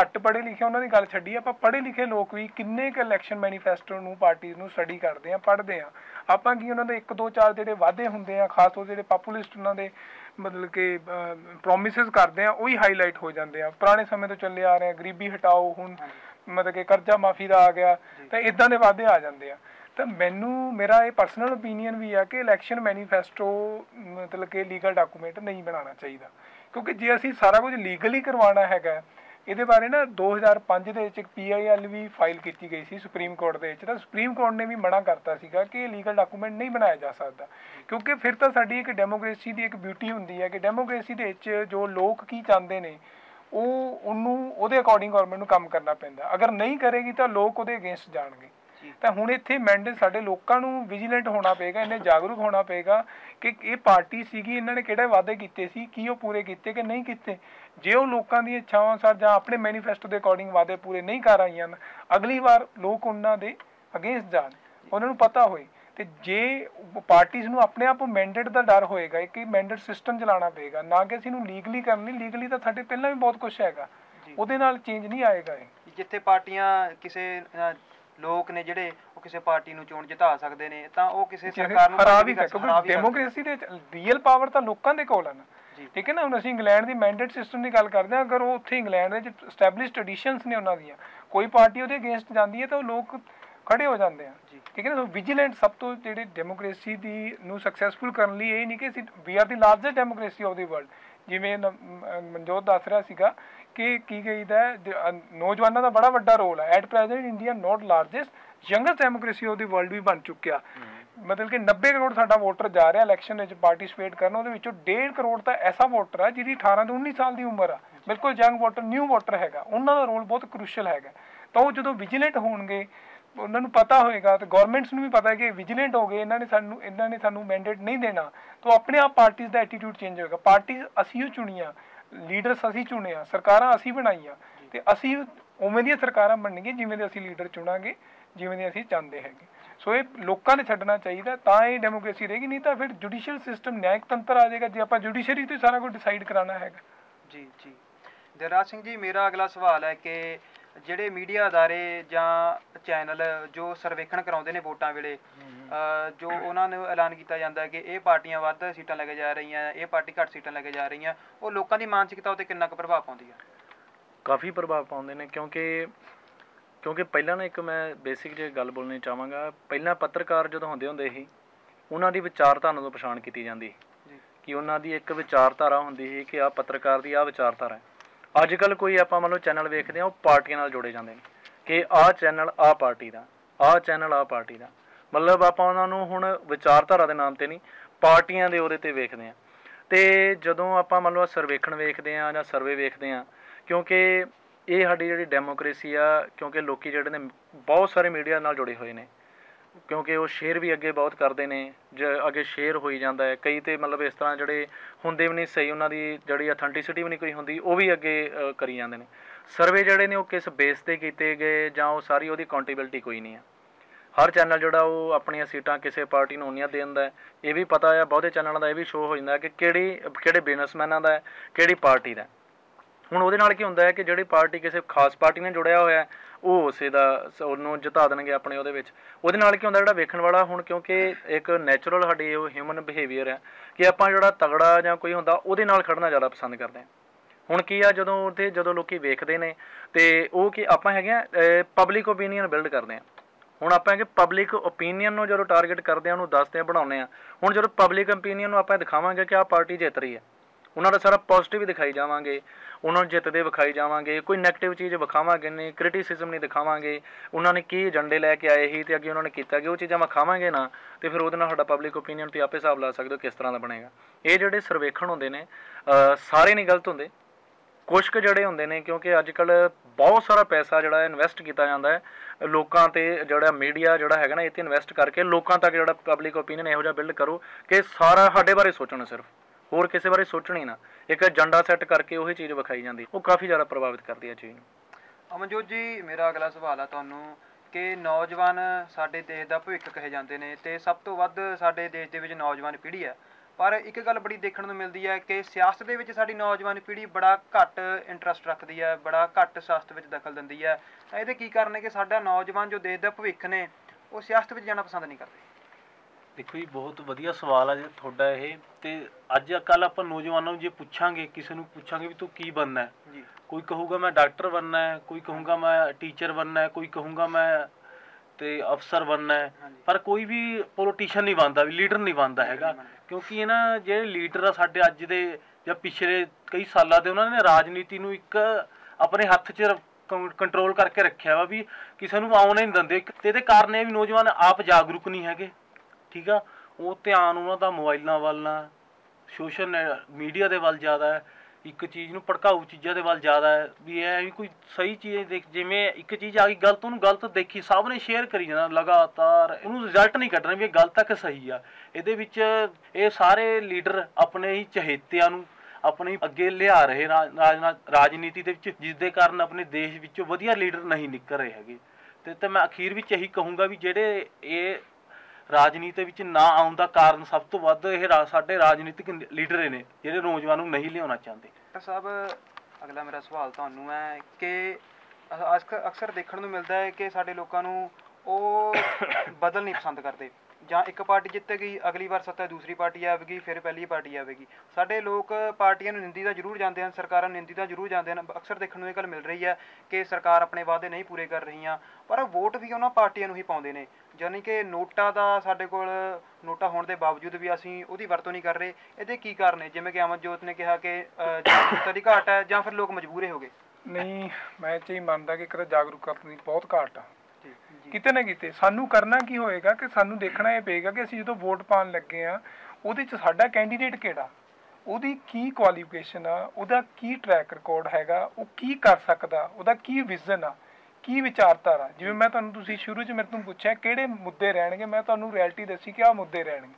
ਘੱਟ ਪੜ੍ਹੇ ਲਿਖੇ ਉਹਨਾਂ ਦੀ ਗੱਲ ਛੱਡੀ ਆਪਾਂ ਪੜ੍ਹੇ ਲਿਖੇ ਲੋਕ ਵੀ ਕਿੰਨੇ ਕੁ ਇਲੈਕਸ਼ਨ ਮੈਨੀਫੈਸਟੋ ਨੂੰ ਪਾਰਟੀਆਂ ਨੂੰ ਸਟੱਡੀ ਕਰਦੇ ਆ ਪੜ੍ਹਦੇ ਆ। ਆਪਾਂ ਕੀ ਉਹਨਾਂ ਦੇ ਇੱਕ ਦੋ ਚਾਰ ਜਿਹੜੇ ਵਾਅਦੇ ਹੁੰਦੇ ਆ ਖਾਸ ਤੌਰ ਤੇ ਜਿਹੜੇ ਪਪੂਲਿਸਟ ਉਹਨਾਂ ਦੇ ਮਤਲਬ ਕਿ ਪ੍ਰੋਮਿਸਸ ਕਰਦੇ ਆ ਉਹੀ ਹਾਈਲਾਈਟ ਹੋ ਜਾਂਦੇ ਆ। ਪੁਰਾਣੇ ਸਮੇਂ ਤੋਂ ਚੱਲੇ ਆ ਰਹੇ ਆ ਗਰੀਬੀ ਹਟਾਓ ਹੁਣ ਮਤਲਬ ਕਿ ਕਰਜ਼ਾ ਮਾਫੀ ਦਾ ਆ ਗਿਆ ਤਾਂ ਇਦਾਂ ਦੇ ਵਾਅਦੇ ਆ ਜਾਂਦੇ ਆ। ਤਾਂ ਮੈਨੂੰ ਮੇਰਾ ਇਹ ਪਰਸਨਲ ਓਪੀਨੀਅਨ ਵੀ ਆ ਕਿ ਇਲੈਕਸ਼ਨ ਮੈਨੀਫੈਸਟੋ ਮਤਲਬ ਕਿ ਲੀਗਲ ਡਾਕੂਮੈਂਟ ਨਹੀਂ ਬਣਾਉਣਾ ਚਾਹੀਦਾ। ਕਿਉਂਕਿ ਜੇ ਅਸੀਂ ਸਾਰਾ ਕੁਝ ਲੀਗਲੀ ਕਰਵਾਉਣਾ ਹੈਗਾ, ਇਹਦੇ ਬਾਰੇ ਨਾ 2005 ਦੇ ਵਿੱਚ ਇੱਕ ਪੀਆਈਐਲ ਵੀ ਫਾਈਲ ਕੀਤੀ ਗਈ ਸੀ ਸੁਪਰੀਮ ਕੋਰਟ ਦੇ ਵਿੱਚ। ਤਾਂ ਸੁਪਰੀਮ ਕੋਰਟ ਨੇ ਵੀ ਮਨਾ ਕਰਤਾ ਸੀਗਾ ਕਿ ਇਹ ਲੀਗਲ ਡਾਕੂਮੈਂਟ ਨਹੀਂ ਬਣਾਇਆ ਜਾ ਸਕਦਾ। ਕਿਉਂਕਿ ਫਿਰ ਤਾਂ ਸਾਡੀ ਇੱਕ ਡੈਮੋਕ੍ਰੇਸੀ ਦੀ ਇੱਕ ਬਿਊਟੀ ਹੁੰਦੀ ਹੈ ਕਿ ਡੈਮੋਕ੍ਰੇਸੀ ਦੇ ਵਿੱਚ ਜੋ ਲੋਕ ਕੀ ਚਾਹੁੰਦੇ ਨੇ, ਉਹ ਉਹਨੂੰ, ਉਹਦੇ ਅਕੋਰਡਿੰਗ ਗਵਰਨਮੈਂਟ ਨੂੰ ਕੰਮ ਕਰਨਾ ਪੈਂਦਾ। ਅਗਰ ਨਹੀਂ ਕਰੇਗੀ ਤਾਂ ਲੋਕ ਉਹਦੇ ਅਗੇਂਸਟ ਜਾਣਗੇ। ਤਾਂ ਹੁਣ ਇੱਥੇ ਮੈਂਡੇਟ ਸਾਡੇ ਲੋਕਾਂ ਨੂੰ ਵਿਜੀਲੈਂਟ ਹੋਣਾ ਪਏਗਾ ਇਹਨੇ ਜਾਗਰੂਕ ਹੋਣਾ ਪਏਗਾ ਕਿ ਇਹ ਪਾਰਟੀ ਸੀਗੀ ਇਹਨਾਂ ਨੇ ਕਿਹੜੇ ਵਾਅਦੇ ਕੀਤੇ ਸੀ ਕੀ ਉਹ ਪੂਰੇ ਕੀਤੇ ਕਿ ਨਹੀਂ ਕੀਤੇ। ਜੇ ਉਹ ਲੋਕਾਂ ਦੀਆਂ ਇੱਛਾਵਾਂ ਅਨੁਸਾਰ ਜਾਂ ਆਪਣੇ ਮੈਨੀਫੈਸਟੋ ਦੇ ਅਕੋਰਡਿੰਗ ਵਾਅਦੇ ਪੂਰੇ ਨਹੀਂ ਕਰ ਆਈਆਂ ਅਗਲੀ ਵਾਰ ਲੋਕ ਉਹਨਾਂ ਦੇ ਅਗੇਂਸਟ ਜਾਣ। ਉਹਨਾਂ ਨੂੰ ਪਤਾ ਹੋਏ। ਤੇ ਜੇ ਪਾਰਟੀਆਂ ਨੂੰ ਆਪਣੇ ਆਪ ਮੈਂਡੇਟ ਦਾ ਡਰ ਹੋਏਗਾ ਕਿ ਮੈਂਡੇਟ ਸਿਸਟਮ ਚਲਾਉਣਾ ਪਏਗਾ ਨਾ ਕਿ ਅਸੀਂ ਨੂੰ ਲੀਗਲੀ ਕਰਨੀ ਲੀਗਲੀ ਤਾਂ ਸਾਡੇ ਪਹਿਲਾਂ ਵੀ ਬਹੁਤ ਕੁਝ ਹੈਗਾ। ਉਹਦੇ ਨਾਲ ਚੇਂਜ ਨਹੀਂ ਆਏਗਾ ਇਹ। ਜਿੱਥੇ ਪਾਰਟੀਆਂ ਕਿਸੇ ਲੋਕ ਨੇ ਜਿਹੜੇ ਉਹ ਕਿਸੇ ਪਾਰਟੀ ਨੂੰ ਚੋਣ ਜਿਤਾ ਸਕਦੇ ਨੇ ਤਾਂ ਉਹ ਕਿਸੇ ਸਰਕਾਰ ਨੂੰ ਖਰਾਬ ਹੀ ਕਰ- ਕਰ ਖਰਾਬ ਕਿਉਂਕਿ ਡੈਮੋਕ੍ਰੇਸੀ ਦੇ ਰੀਅਲ ਪਾਵਰ ਤਾਂ ਲੋਕਾਂ ਦੇ ਕੋਲ ਹੈ ਨਾ। ਠੀਕ ਹੈ ਨਾ ਹੁਣ ਅਸੀਂ ਇੰਗਲੈਂਡ ਦੀ ਮੈਂਡੇਟ ਸਿਸਟਮ ਦੀ ਗੱਲ ਕਰਦੇ ਹਾਂ ਅਗਰ ਉਹ ਉੱਥੇ ਇੰਗਲੈਂਡ ਦੇ ਵਿੱਚ ਸਟੈਬਲਿਸ਼ਡ ਟ੍ਰੈਡੀਸ਼ਨਸ ਨੇ ਉਹਨਾਂ ਦੀਆਂ ਕੋਈ ਪਾਰਟੀ ਉਹਦੇ ਅਗੇਂਸਟ ਜਾਂਦੀ ਹੈ ਤਾਂ ਉਹ ਲੋਕ ਖੜੇ ਹੋ ਜਾਂਦੇ ਆ। ਠੀਕ ਹੈ ਨਾ ਸੋ ਵਿਜੀਲੈਂਟ ਸਭ ਤੋਂ ਜਿਹੜੇ ਡੈਮੋਕ੍ਰੇਸੀ ਦੀ ਨੂੰ ਸਕਸੈਸਫੁਲ ਕਰਨ ਲਈ ਇਹ ਨਹੀਂ ਕਿ ਅਸੀਂ we are the largest democracy of the world ਜਿਵੇਂ ਮਨਜੋਤ ਦੱਸ ਰਿਹਾ ਸੀਗਾ ਕਿ ਕੀ ਕਹੀਦਾ ਨੌਜਵਾਨਾਂ ਦਾ ਬੜਾ ਵੱਡਾ ਰੋਲ ਹੈ। At present India not largest youngest democracy of the world ਵੀ ਬਣ ਚੁੱਕਿਆ। ਮਤਲਬ ਕਿ 90 ਕਰੋੜ ਸਾਡਾ ਵੋਟਰ ਜਾ ਰਿਹਾ ਇਲੈਕਸ਼ਨ ਵਿੱਚ ਪਾਰਟਿਸਿਪੇਟ ਕਰਨ ਉਹਦੇ ਵਿੱਚੋਂ 1.5 ਕਰੋੜ ਤਾਂ ਐਸਾ ਵੋਟਰ ਆ ਜਿਹਦੀ 18 ਤੋਂ 19 ਸਾਲ ਦੀ ਉਮਰ ਆ। ਬਿਲਕੁਲ ਯੰਗ ਵੋਟਰ ਨਿਊ ਵੋਟਰ ਹੈਗਾ। ਉਹਨਾਂ ਦਾ ਰੋਲ ਬਹੁਤ ਕ੍ਰੂਸ਼ੀਅਲ ਹੈਗਾ। ਤਾਂ ਉਹ ਜਦੋਂ ਵਿਜੀਲੈਂਟ ਹੋਣਗੇ ਉਹਨਾਂ ਨੂੰ ਪਤਾ ਹੋਏਗਾ ਤੇ ਗਵਰਨਮੈਂਟਸ ਨੂੰ ਵੀ ਪਤਾ ਹੈ ਕਿ ਵਿਜੀਲੈਂਟ ਹੋ ਗਏ ਇਹਨਾਂ ਨੇ ਸਾਨੂੰ ਇਹਨਾਂ ਨੇ ਸਾਨੂੰ ਮੈਂਡੇਟ ਨਹੀਂ ਦੇਣਾ ਤਾਂ ਆਪਣੇ ਆਪ ਪਾਰਟੀਆਂ ਦਾ ਐਟੀਟਿਊਡ ਚੇਂਜ ਹੋਏਗਾ। ਪਾਰਟੀਆਂ ਅਸੀਂ ਹੀ ਚੁਣੀਆਂ। ਲੀਡਰਸ ਅਸੀਂ ਚੁਣੇ ਆ ਸਰਕਾਰਾਂ ਅਸੀਂ ਬਣਾਈਆਂ ਤੇ ਅਸੀਂ ਉਵੇਂ ਦੀਆਂ ਸਰਕਾਰਾਂ ਬਣਨਗੀਆਂ ਜਿਵੇਂ ਦੇ ਅਸੀਂ ਲੀਡਰ ਚੁਣਾਂਗੇ ਜਿਵੇਂ ਦੇ ਅਸੀਂ ਚਾਹੁੰਦੇ ਹੈਗੇ। ਸੋ ਇਹ ਲੋਕਾਂ ਨੇ ਛੱਡਣਾ ਚਾਹੀਦਾ ਤਾਂ ਇਹ ਡੈਮੋਕ੍ਰੇਸੀ ਰਹੇਗੀ ਨਹੀਂ ਤਾਂ ਫਿਰ ਜੁਡੀਸ਼ੀਅਲ ਸਿਸਟਮ ਨਿਆਇਕ ਤੰਤਰ ਆ ਜਾਏਗਾ ਜੇ ਆਪਾਂ ਜੁਡੀਸ਼ਰੀ ਤੋਂ ਸਾਰਾ ਕੁਝ ਡਿਸਾਈਡ ਕਰਾਉਣਾ ਹੈਗਾ। ਜੀ ਜੀ। ਦਿਲਰਾਜ ਸਿੰਘ ਜੀ ਮੇਰਾ ਅਗਲਾ ਸਵਾਲ ਹੈ ਕਿ ਜਿਹੜੇ ਮੀਡੀਆ ਅਦਾਰੇ ਜਾਂ ਚੈਨਲ ਜੋ ਸਰਵੇਖਣ ਕਰਾਉਂਦੇ ਨੇ ਵੋਟਾਂ ਵੇਲੇ ਜੋ ਉਹਨਾਂ ਨੂੰ ਐਲਾਨ ਕੀਤਾ ਜਾਂਦਾ ਹੈ ਕਿ ਇਹ ਪਾਰਟੀਆਂ ਵੱਧ ਸੀਟਾਂ ਲੈ ਕੇ ਜਾ ਰਹੀਆਂ ਇਹ ਪਾਰਟੀ ਘੱਟ ਸੀਟਾਂ ਲੈ ਕੇ ਜਾ ਰਹੀਆਂ ਉਹ ਲੋਕਾਂ ਦੀ ਮਾਨਸਿਕਤਾ ਉੱਤੇ ਕਿੰਨਾ ਕੁ ਪ੍ਰਭਾਵ ਪਾਉਂਦੀ ਹੈ ਕਾਫੀ ਪ੍ਰਭਾਵ ਪਾਉਂਦੇ ਨੇ ਕਿਉਂਕਿ ਕਿਉਂਕਿ ਪਹਿਲਾਂ ਨਾ ਇੱਕ ਮੈਂ ਬੇਸਿਕ ਜੇ ਗੱਲ ਬੋਲਣੀ ਚਾਹਾਂਗਾ ਪਹਿਲਾਂ ਪੱਤਰਕਾਰ ਜਦੋਂ ਹੁੰਦੇ ਹੁੰਦੇ ਸੀ ਉਹਨਾਂ ਦੀ ਵਿਚਾਰਧਾਰਾ ਤੋਂ ਪਛਾਣ ਕੀਤੀ ਜਾਂਦੀ ਕਿ ਉਹਨਾਂ ਦੀ ਇੱਕ ਵਿਚਾਰਧਾਰਾ ਹੁੰਦੀ ਸੀ ਕਿ ਆਹ ਪੱਤਰਕਾਰ ਦੀ ਆਹ ਵਿਚਾਰਧਾਰਾ ਹੈ। ਅੱਜ ਕੱਲ ਕੋਈ ਆਪਾਂ ਮੰਨ ਲਓ ਚੈਨਲ ਵੇਖਦੇ ਆ ਉਹ ਪਾਰਟੀਆਂ ਨਾਲ ਜੋੜੇ ਜਾਂਦੇ ਨੇ ਕਿ ਆਹ ਚੈਨਲ ਆਹ ਪਾਰਟੀ ਦਾ, ਆਹ ਚੈਨਲ ਆਹ ਪਾਰਟੀ ਦਾ। ਮਤਲਬ ਆਪਾਂ ਉਹਨਾਂ ਨੂੰ ਹੁਣ ਵਿਚਾਰਧਾਰਾ ਦੇ ਨਾਮ ਤੇ ਨਹੀਂ, ਪਾਰਟੀਆਂ ਦੇ ਉਹਦੇ ਤੇ ਵੇਖਦੇ ਆ ਤੇ ਜਦੋਂ ਆਪਾਂ ਮੰਨ ਲਓ ਸਰਵੇਖਣ ਵੇਖਦੇ ਆ ਜਾਂ ਸਰਵੇ ਵੇਖਦੇ ਆ ਕਿਉਂਕਿ ਇਹ ਸਾਡੀ ਜਿਹੜੀ ਡੈਮੋਕ੍ਰੇਸੀ ਆ, ਕਿਉਂਕਿ ਲੋਕੀ ਜਿਹੜੇ ਨੇ ਬਹੁਤ ਸਾਰੇ ਮੀਡੀਆ ਨਾਲ ਜੁੜੇ ਹੋਏ ਨੇ। ਕਿਉਂਕਿ ਉਹ ਸ਼ੇਅਰ ਵੀ ਅੱਗੇ ਬਹੁਤ ਕਰਦੇ ਨੇ, ਜ ਅੱਗੇ ਸ਼ੇਅਰ ਹੋਈ ਜਾਂਦਾ ਹੈ। ਕਈ ਤਾਂ ਮਤਲਬ ਇਸ ਤਰ੍ਹਾਂ ਜਿਹੜੇ ਹੁੰਦੇ ਵੀ ਨਹੀਂ ਸਹੀ, ਉਹਨਾਂ ਦੀ ਜਿਹੜੀ ਅਥੈਂਟਿਸਿਟੀ ਵੀ ਨਹੀਂ ਕੋਈ ਹੁੰਦੀ, ਉਹ ਵੀ ਅੱਗੇ ਕਰੀ ਜਾਂਦੇ ਨੇ। ਸਰਵੇ ਜਿਹੜੇ ਨੇ ਉਹ ਕਿਸ ਬੇਸ ਤੇ ਕੀਤੇ ਗਏ ਜਾਂ ਉਹ ਸਾਰੀ ਉਹਦੀ ਅਕਾਊਂਟੇਬਿਲਟੀ ਕੋਈ ਨਹੀਂ ਹੈ। ਹਰ ਚੈਨਲ ਜਿਹੜਾ ਉਹ ਆਪਣੀਆਂ ਸੀਟਾਂ ਕਿਸੇ ਪਾਰਟੀ ਨੂੰ ਉਨੀਆਂ ਦੇ ਦਿੰਦਾ ਹੈ। ਇਹ ਵੀ ਪਤਾ ਹੈ, ਬਹੁਤੇ ਚੈਨਲਾਂ ਦਾ ਇਹ ਵੀ ਸ਼ੋਅ ਹੋ ਜਾਂਦਾ ਹੈ ਕਿ ਕਿਹੜੀ, ਕਿਹੜੇ ਬਿਜ਼ਨਸਮੈਨਾਂ ਦਾ ਹੈ, ਕਿਹੜੀ ਪਾਰਟੀ ਦਾ ਹੁਣ ਉਹਦੇ ਨਾਲ ਕੀ ਹੁੰਦਾ ਹੈ ਕਿ ਜਿਹੜੀ ਪਾਰਟੀ ਕਿਸੇ ਖਾਸ ਪਾਰਟੀ ਨਾਲ ਜੁੜਿਆ ਹੋਇਆ ਹੈ, ਉਹ ਉਸੇ ਦਾ ਸ- ਉਹਨੂੰ ਜਿਤਾ ਦੇਣਗੇ ਆਪਣੇ ਉਹਦੇ ਵਿੱਚ। ਉਹਦੇ ਨਾਲ ਕੀ ਹੁੰਦਾ ਜਿਹੜਾ ਵੇਖਣ ਵਾਲਾ ਹੁਣ ਕਿਉਂਕਿ ਇੱਕ ਨੈਚੁਰਲ ਸਾਡੀ ਉਹ ਹਿਊਮਨ ਬਿਹੇਵੀਅਰ ਹੈ ਕਿ ਆਪਾਂ ਜਿਹੜਾ ਤਗੜਾ ਜਾਂ ਕੋਈ ਹੁੰਦਾ, ਉਹਦੇ ਨਾਲ ਖੜਨਾ ਜ਼ਿਆਦਾ ਪਸੰਦ ਕਰਦੇ ਹਾਂ। ਹੁਣ ਕੀ ਆ, ਜਦੋਂ ਉੱਥੇ ਜਦੋਂ ਲੋਕੀ ਵੇਖਦੇ ਨੇ ਤੇ ਉਹ ਕੀ ਆਪਾਂ ਹੈਗੇ ਆ ਪਬਲਿਕ ਓਪੀਨੀਅਨ ਬਿਲਡ ਕਰਦੇ ਆ ਹੁਣ ਆਪਾਂ ਕਿ ਪਬਲਿਕ ਓਪੀਨੀਅਨ ਨੂੰ ਜਦੋਂ ਟਾਰਗੇਟ ਕਰਦੇ ਆ ਉਹਨੂੰ ਦੱਸਦੇ ਆ ਬਣਾਉਂਦੇ ਆ ਹੁਣ ਜਦੋਂ ਪਬਲਿਕ ਓਪੀਨੀਅਨ ਨੂੰ ਆਪਾਂ ਦਿਖਾਵਾਂਗੇ ਕਿ ਆਹ ਪਾਰਟੀ ਜਿੱਤ ਰਹੀ ਹੈ। ਉਹਨਾਂ ਦਾ ਸਾਰਾ ਪੋਜ਼ਿਟਿਵ ਹੀ ਦਿਖਾਈ ਜਾਵਾਂਗੇ, ਉਹਨਾਂ ਨੂੰ ਜਿੱਤਦੇ ਵਿਖਾਈ ਜਾਵਾਂਗੇ, ਕੋਈ 네ਗੇਟਿਵ ਚੀਜ਼ ਵਿਖਾਵਾਂਗੇ ਨਹੀਂ ਕ੍ਰਿਟਿਸਿਜ਼ਮ ਨਹੀਂ ਦਿਖਾਵਾਂਗੇ, ਉਹਨਾਂ ਨੇ ਕੀ ਏਜੰਡੇ ਲੈ ਕੇ ਆਏ ਸੀ ਤੇ ਅੱਗੇ ਉਹਨਾਂ ਨੇ ਕੀਤਾ ਕਿ ਉਹ ਚੀਜ਼ਾਂ ਵਿਖਾਵਾਂਗੇ ਨਾ, ਤੇ ਫਿਰ ਉਹਦੇ ਨਾਲ ਸਾਡਾ ਪਬਲਿਕ ਓਪੀਨੀਅਨ ਤੇ ਆਪੇ ਹਿਸਾਬ ਲਾ ਸਕਦੇ ਹੋ ਕਿਸ ਤਰ੍ਹਾਂ ਦਾ ਬਣੇਗਾ। ਇਹ ਜਿਹੜੇ ਸਰਵੇਖਣ ਹੁੰਦੇ ਨੇ ਸਾਰੇ ਨਹੀਂ ਗਲਤ ਹੁੰਦੇ। ਕੁਝ ਕੁ ਜਿਹੜੇ ਹੁੰਦੇ ਨੇ, ਕਿਉਂਕਿ ਅੱਜ ਕੱਲ ਬਹੁਤ ਸਾਰਾ ਪੈਸਾ ਜਿਹੜਾ ਇਨਵੈਸਟ ਕੀਤਾ ਜਾਂਦਾ ਹੈ, ਲੋਕਾਂ ਤੇ ਜਿਹੜਾ ਮੀਡੀਆ ਜਿਹੜਾ ਹੈਗਾ ਨਾ ਇਹ ਤੇ ਇਨਵੈਸਟ ਕਰਕੇ ਲੋਕਾਂ ਤੱਕ ਜਿਹੜਾ ਪਬਲਿਕ ਓਪੀਨੀਅਨ ਇਹੋ ਜਿਹਾ ਬਿਲਡ ਕਰੋ ਕਿ ਸਾਰਾ ਸਾਡੇ ਬਾਰੇ ਸੋਚਣ ਸਿਰਫ। ਹੋਰ ਕਿਸੇ ਬਾਰੇ ਸੋਚਣ ਹੀ ਨਾ। ਇੱਕ ਏਜੰਡਾ ਸੈੱਟ ਕਰਕੇ ਉਹੀ ਚੀਜ਼ ਵਿਖਾਈ ਜਾਂਦੀ। ਉਹ ਕਾਫੀ ਜ਼ਿਆਦਾ ਪ੍ਰਭਾਵਿਤ ਕਰਦੀ ਹੈ ਚੀਜ਼ ਨੂੰ। ਅਮਨਜੋਤ ਜੀ, ਮੇਰਾ ਅਗਲਾ ਸਵਾਲ ਆ ਤੁਹਾਨੂੰ ਕਿ ਨੌਜਵਾਨ ਸਾਡੇ ਦੇਸ਼ ਦਾ ਭਵਿੱਖ ਕਹੇ ਜਾਂਦੇ ਨੇ ਤੇ ਸਭ ਤੋਂ ਵੱਧ ਸਾਡੇ ਦੇਸ਼ ਦੇ ਵਿੱਚ ਨੌਜਵਾਨ ਪੀੜ੍ਹੀ ਹੈ ਪਰ ਇੱਕ ਗੱਲ ਬੜੀ ਦੇਖਣ ਨੂੰ ਮਿਲਦੀ ਹੈ ਕਿ ਸਿਆਸਤ ਦੇ ਵਿੱਚ ਸਾਡੀ ਨੌਜਵਾਨ ਪੀੜ੍ਹੀ ਬੜਾ ਘੱਟ ਇੰਟਰਸਟ ਰੱਖਦੀ ਹੈ, ਬੜਾ ਘੱਟ ਸਿਆਸਤ ਵਿੱਚ ਦਖਲ ਦਿੰਦੀ ਹੈ। ਇਹਦੇ ਕੀ ਕਾਰਨ ਹੈ ਕਿ ਸਾਡਾ ਨੌਜਵਾਨ ਜੋ ਦੇਸ਼ ਦਾ ਭਵਿੱਖ ਨੇ, ਉਹ ਸਿਆਸਤ ਵਿੱਚ ਜਾਣਾ ਪਸੰਦ ਨਹੀਂ ਕਰਦੇ? ਦੇਖੋ ਜੀ ਬਹੁਤ ਵਧੀਆ ਸਵਾਲ ਆ ਜੀ ਤੁਹਾਡਾ ਇਹ। ਤੇ ਅੱਜ ਕੱਲ ਆਪਾਂ ਨੌਜਵਾਨਾਂ ਨੂੰ ਜੇ ਪੁੱਛਾਂਗੇ ਕਿਸੇ ਨੂੰ ਪੁੱਛਾਂਗੇ ਵੀ ਤੂੰ ਕੀ ਬਣਨਾ ਹੈ? ਜੀ। ਕੋਈ ਕਹੂਗਾ ਮੈਂ ਡਾਕਟਰ ਬਣਨਾ ਹੈ ਕੋਈ ਕਹੂਗਾ ਮੈਂ ਟੀਚਰ ਬਣਨਾ ਹੈ ਕੋਈ ਕਹੂਗਾ ਮੈਂ ਤੇ ਅਫਸਰ ਬਣਨਾ ਹੈ। ਪਰ ਕੋਈ ਵੀ ਪੋਲੀਟੀਸ਼ੀਅਨ ਨਹੀਂ ਬਣਦਾ ਵੀ ਲੀਡਰ ਨਹੀਂ ਬਣਦਾ ਹੈਗਾ। ਕਿਉਂਕਿ ਇਹ ਨਾ ਜਿਹੜੇ ਲੀਡਰ ਆ ਸਾਡੇ ਅੱਜ ਦੇ ਜਾਂ ਪਿਛਲੇ ਕਈ ਸਾਲਾਂ ਦੇ ਉਹਨਾਂ ਨੇ ਰਾਜਨੀਤੀ ਨੂੰ ਇੱਕ ਆਪਣੇ ਹੱਥ 'ਚ ਕੰਟਰੋਲ ਕਰਕੇ ਰੱਖਿਆ ਵਾ ਵੀ ਕਿਸੇ ਨੂੰ ਆਉਣ ਹੀ ਨਹੀਂ ਦਿੰਦੇ। ਤੇ ਇਹਦੇ ਕਾਰਨ ਇਹ ਵੀ ਨੌਜਵਾਨ ਆਪ ਜਾਗਰੂਕ ਨਹੀਂ ਹੈਗੇ। ਠੀਕ ਆ? ਉਹ ਧਿਆਨ ਉਹਨਾਂ ਦਾ ਮੋਬਾਈਲਾਂ ਵੱਲ ਨਾ ਸੋਸ਼ਲ ਮੀਡੀਆ ਦੇ ਵੱਲ ਜ਼ਿਆਦਾ ਹੈ। ਇੱਕ ਚੀਜ਼ ਨੂੰ ਭੜਕਾਊ ਚੀਜ਼ਾਂ ਦੇ ਵੱਲ ਜ਼ਿਆਦਾ ਹੈ। ਵੀ ਇਹ ਵੀ ਕੋਈ ਸਹੀ ਚੀਜ਼ ਦੇਖ, ਜਿਵੇਂ ਇੱਕ ਚੀਜ਼ ਆ ਗਈ, ਗਲਤ ਉਹਨੂੰ ਗਲਤ ਦੇਖੀ, ਸਭ ਨੇ ਸ਼ੇਅਰ ਕਰੀ ਜਾਣਾ ਲਗਾਤਾਰ। ਇਹਨੂੰ ਰਿਜ਼ਲਟ ਨਹੀਂ ਕੱਢਣਾ ਵੀ ਇਹ ਗਲਤ ਆ ਕਿ ਸਹੀ ਆ। ਇਹਦੇ ਵਿੱਚ ਇਹ ਸਾਰੇ ਲੀਡਰ ਆਪਣੇ ਹੀ ਚਹੇਤਿਆਂ ਨੂੰ, ਆਪਣੇ ਅੱਗੇ ਲਿਆ ਰਹੇ ਰਾਜ- ਰਾਜਨੀਤੀ ਦੇ ਵਿੱਚ ਜਿਸ ਦੇ ਕਾਰਨ ਆਪਣੇ ਦੇਸ਼ ਵਿੱਚੋਂ ਵਧੀਆ ਲੀਡਰ ਨਹੀਂ ਨਿਕਲ ਰਹੇ ਹੈਗੇ। ਤੇ ਤੇ ਮੈਂ ਅਖੀਰ ਵਿੱਚ ਇਹੀ ਕਹੂੰਗਾ ਵੀ ਜਿਹੜੇ ਇਹ ਰਾਜਨੀਤੀ ਵਿੱਚ ਨਾ ਆਉਣ ਦਾ ਕਾਰਨ ਸਭ ਤੋਂ ਵੱਧ ਇਹ ਰਾ- ਸਾਡੇ ਰਾਜਨੀਤਿਕ ਲੀਡਰ ਨੇ, ਜਿਹੜੇ ਨੌਜਵਾਨ ਨੂੰ ਨਹੀਂ ਲਿਆਉਣਾ ਚਾਹੁੰਦੇ। ਡਾਕਟਰ ਸਾਹਿਬ, ਅਗਲਾ ਮੇਰਾ ਸਵਾਲ ਤੁਹਾਨੂੰ ਹੈ ਕਿ ਅ- ਅਕਸਰ ਅਕਸਰ ਦੇਖਣ ਨੂੰ ਮਿਲਦਾ ਹੈ ਕਿ ਸਾਡੇ ਲੋਕਾਂ ਨੂੰ ਉਹ ਬਦਲ ਨਹੀਂ ਪਸੰਦ ਕਰਦੇ। ਜਾਂ ਇੱਕ ਪਾਰਟੀ ਜਿੱਤ ਗਈ, ਅਗਲੀ ਵਾਰ ਸੱਤਾ ਦੂਸਰੀ ਪਾਰਟੀ ਆਵੇਗੀ, ਫਿਰ ਪਹਿਲੀ ਪਾਰਟੀ ਆਵੇਗੀ। ਸਾਡੇ ਲੋਕ ਪਾਰਟੀਆਂ ਨੂੰ ਨਿੰਦੀ ਤਾਂ ਜ਼ਰੂਰ ਜਾਂਦੇ ਹਨ, ਸਰਕਾਰਾਂ ਨੂੰ ਨਿੰਦੀ ਤਾਂ ਜ਼ਰੂਰ ਜਾਂਦੇ ਹਨ, ਅਕਸਰ ਦੇਖਣ ਨੂੰ ਇਹ ਗੱਲ ਮਿਲ ਰਹੀ ਹੈ ਕਿ ਸਰਕਾਰ ਆਪਣੇ ਵਾਅਦੇ ਨਹੀਂ ਪੂਰੇ ਕਰ ਰਹੀਆਂ, ਪਰ ਵੋਟ ਵੀ ਉਹਨਾਂ ਪਾਰਟੀਆਂ ਨੂੰ ਹੀ ਪਾਉਂਦੇ ਨੇ। ਯਾਨੀ ਕਿ ਨੋਟਾਂ ਦਾ ਸਾਡੇ ਕੋਲ, ਨੋਟਾਂ ਹੋਣ ਦੇ ਬਾਵਜੂਦ ਵੀ ਅਸੀਂ ਉਹਦੀ ਵਰਤੋਂ ਨਹੀਂ ਕਰ ਰਹੇ, ਇਹਦੇ ਕੀ ਕਾਰਨ ਹੈ ਜਿਵੇਂ ਕਿ ਅਮਨਜੋਤ ਨੇ ਕਿਹਾ ਕਿ ਜਾਗਰੂਕਤਾ ਦੀ ਘਾਟ ਹੈ ਜਾਂ ਫਿਰ ਲੋਕ ਮਜਬੂਰੇ ਹੋ ਗਏ? ਨਹੀਂ, ਮੈਂ ਇਹ ਹੀ ਮੰਨਦਾ ਕਿ ਇੱਕ ਤਾਂ ਜਾਗਰੂਕਤਾ ਦੀ ਬਹੁਤ ਘਾਟ ਆ। ਕਿਤੇ ਨਾ ਕਿਤੇ ਸਾਨੂੰ ਕਰਨਾ ਕੀ ਹੋਏਗਾ ਕਿ ਸਾਨੂੰ ਦੇਖਣਾ ਇਹ ਪਏਗਾ ਕਿ ਅਸੀਂ ਜਦੋਂ ਵੋਟ ਪਾਉਣ ਲੱਗੇ ਆ ਉਹਦੇ 'ਚ ਸਾਡਾ ਕੈਂਡੀਡੇਟ ਕਿਹੜਾ? ਉਹਦੀ ਕੀ ਕੁਆਲੀਫਿਕੇਸ਼ਨ ਆ? ਉਹਦਾ ਕੀ ਟਰੈਕ ਰਿਕਾਰਡ ਹੈਗਾ? ਉਹ ਕੀ ਕਰ ਸਕਦਾ? ਉਹਦਾ ਕੀ ਵਿਜ਼ਨ ਆ? ਕੀ ਵਿਚਾਰਧਾਰਾ? ਜਿਵੇਂ ਮੈਂ ਤੁਹਾਨੂੰ ਤੁਸੀਂ ਸ਼ੁਰੂ 'ਚ ਮੇਰੇ ਤੋਂ ਪੁੱਛਿਆ, ਕਿਹੜੇ ਮੁੱਦੇ ਰਹਿਣਗੇ? ਮੈਂ ਤੁਹਾਨੂੰ ਰਿਐਲਿਟੀ ਦੱਸੀ ਕਿ ਆਹ ਮੁੱਦੇ ਰਹਿਣਗੇ।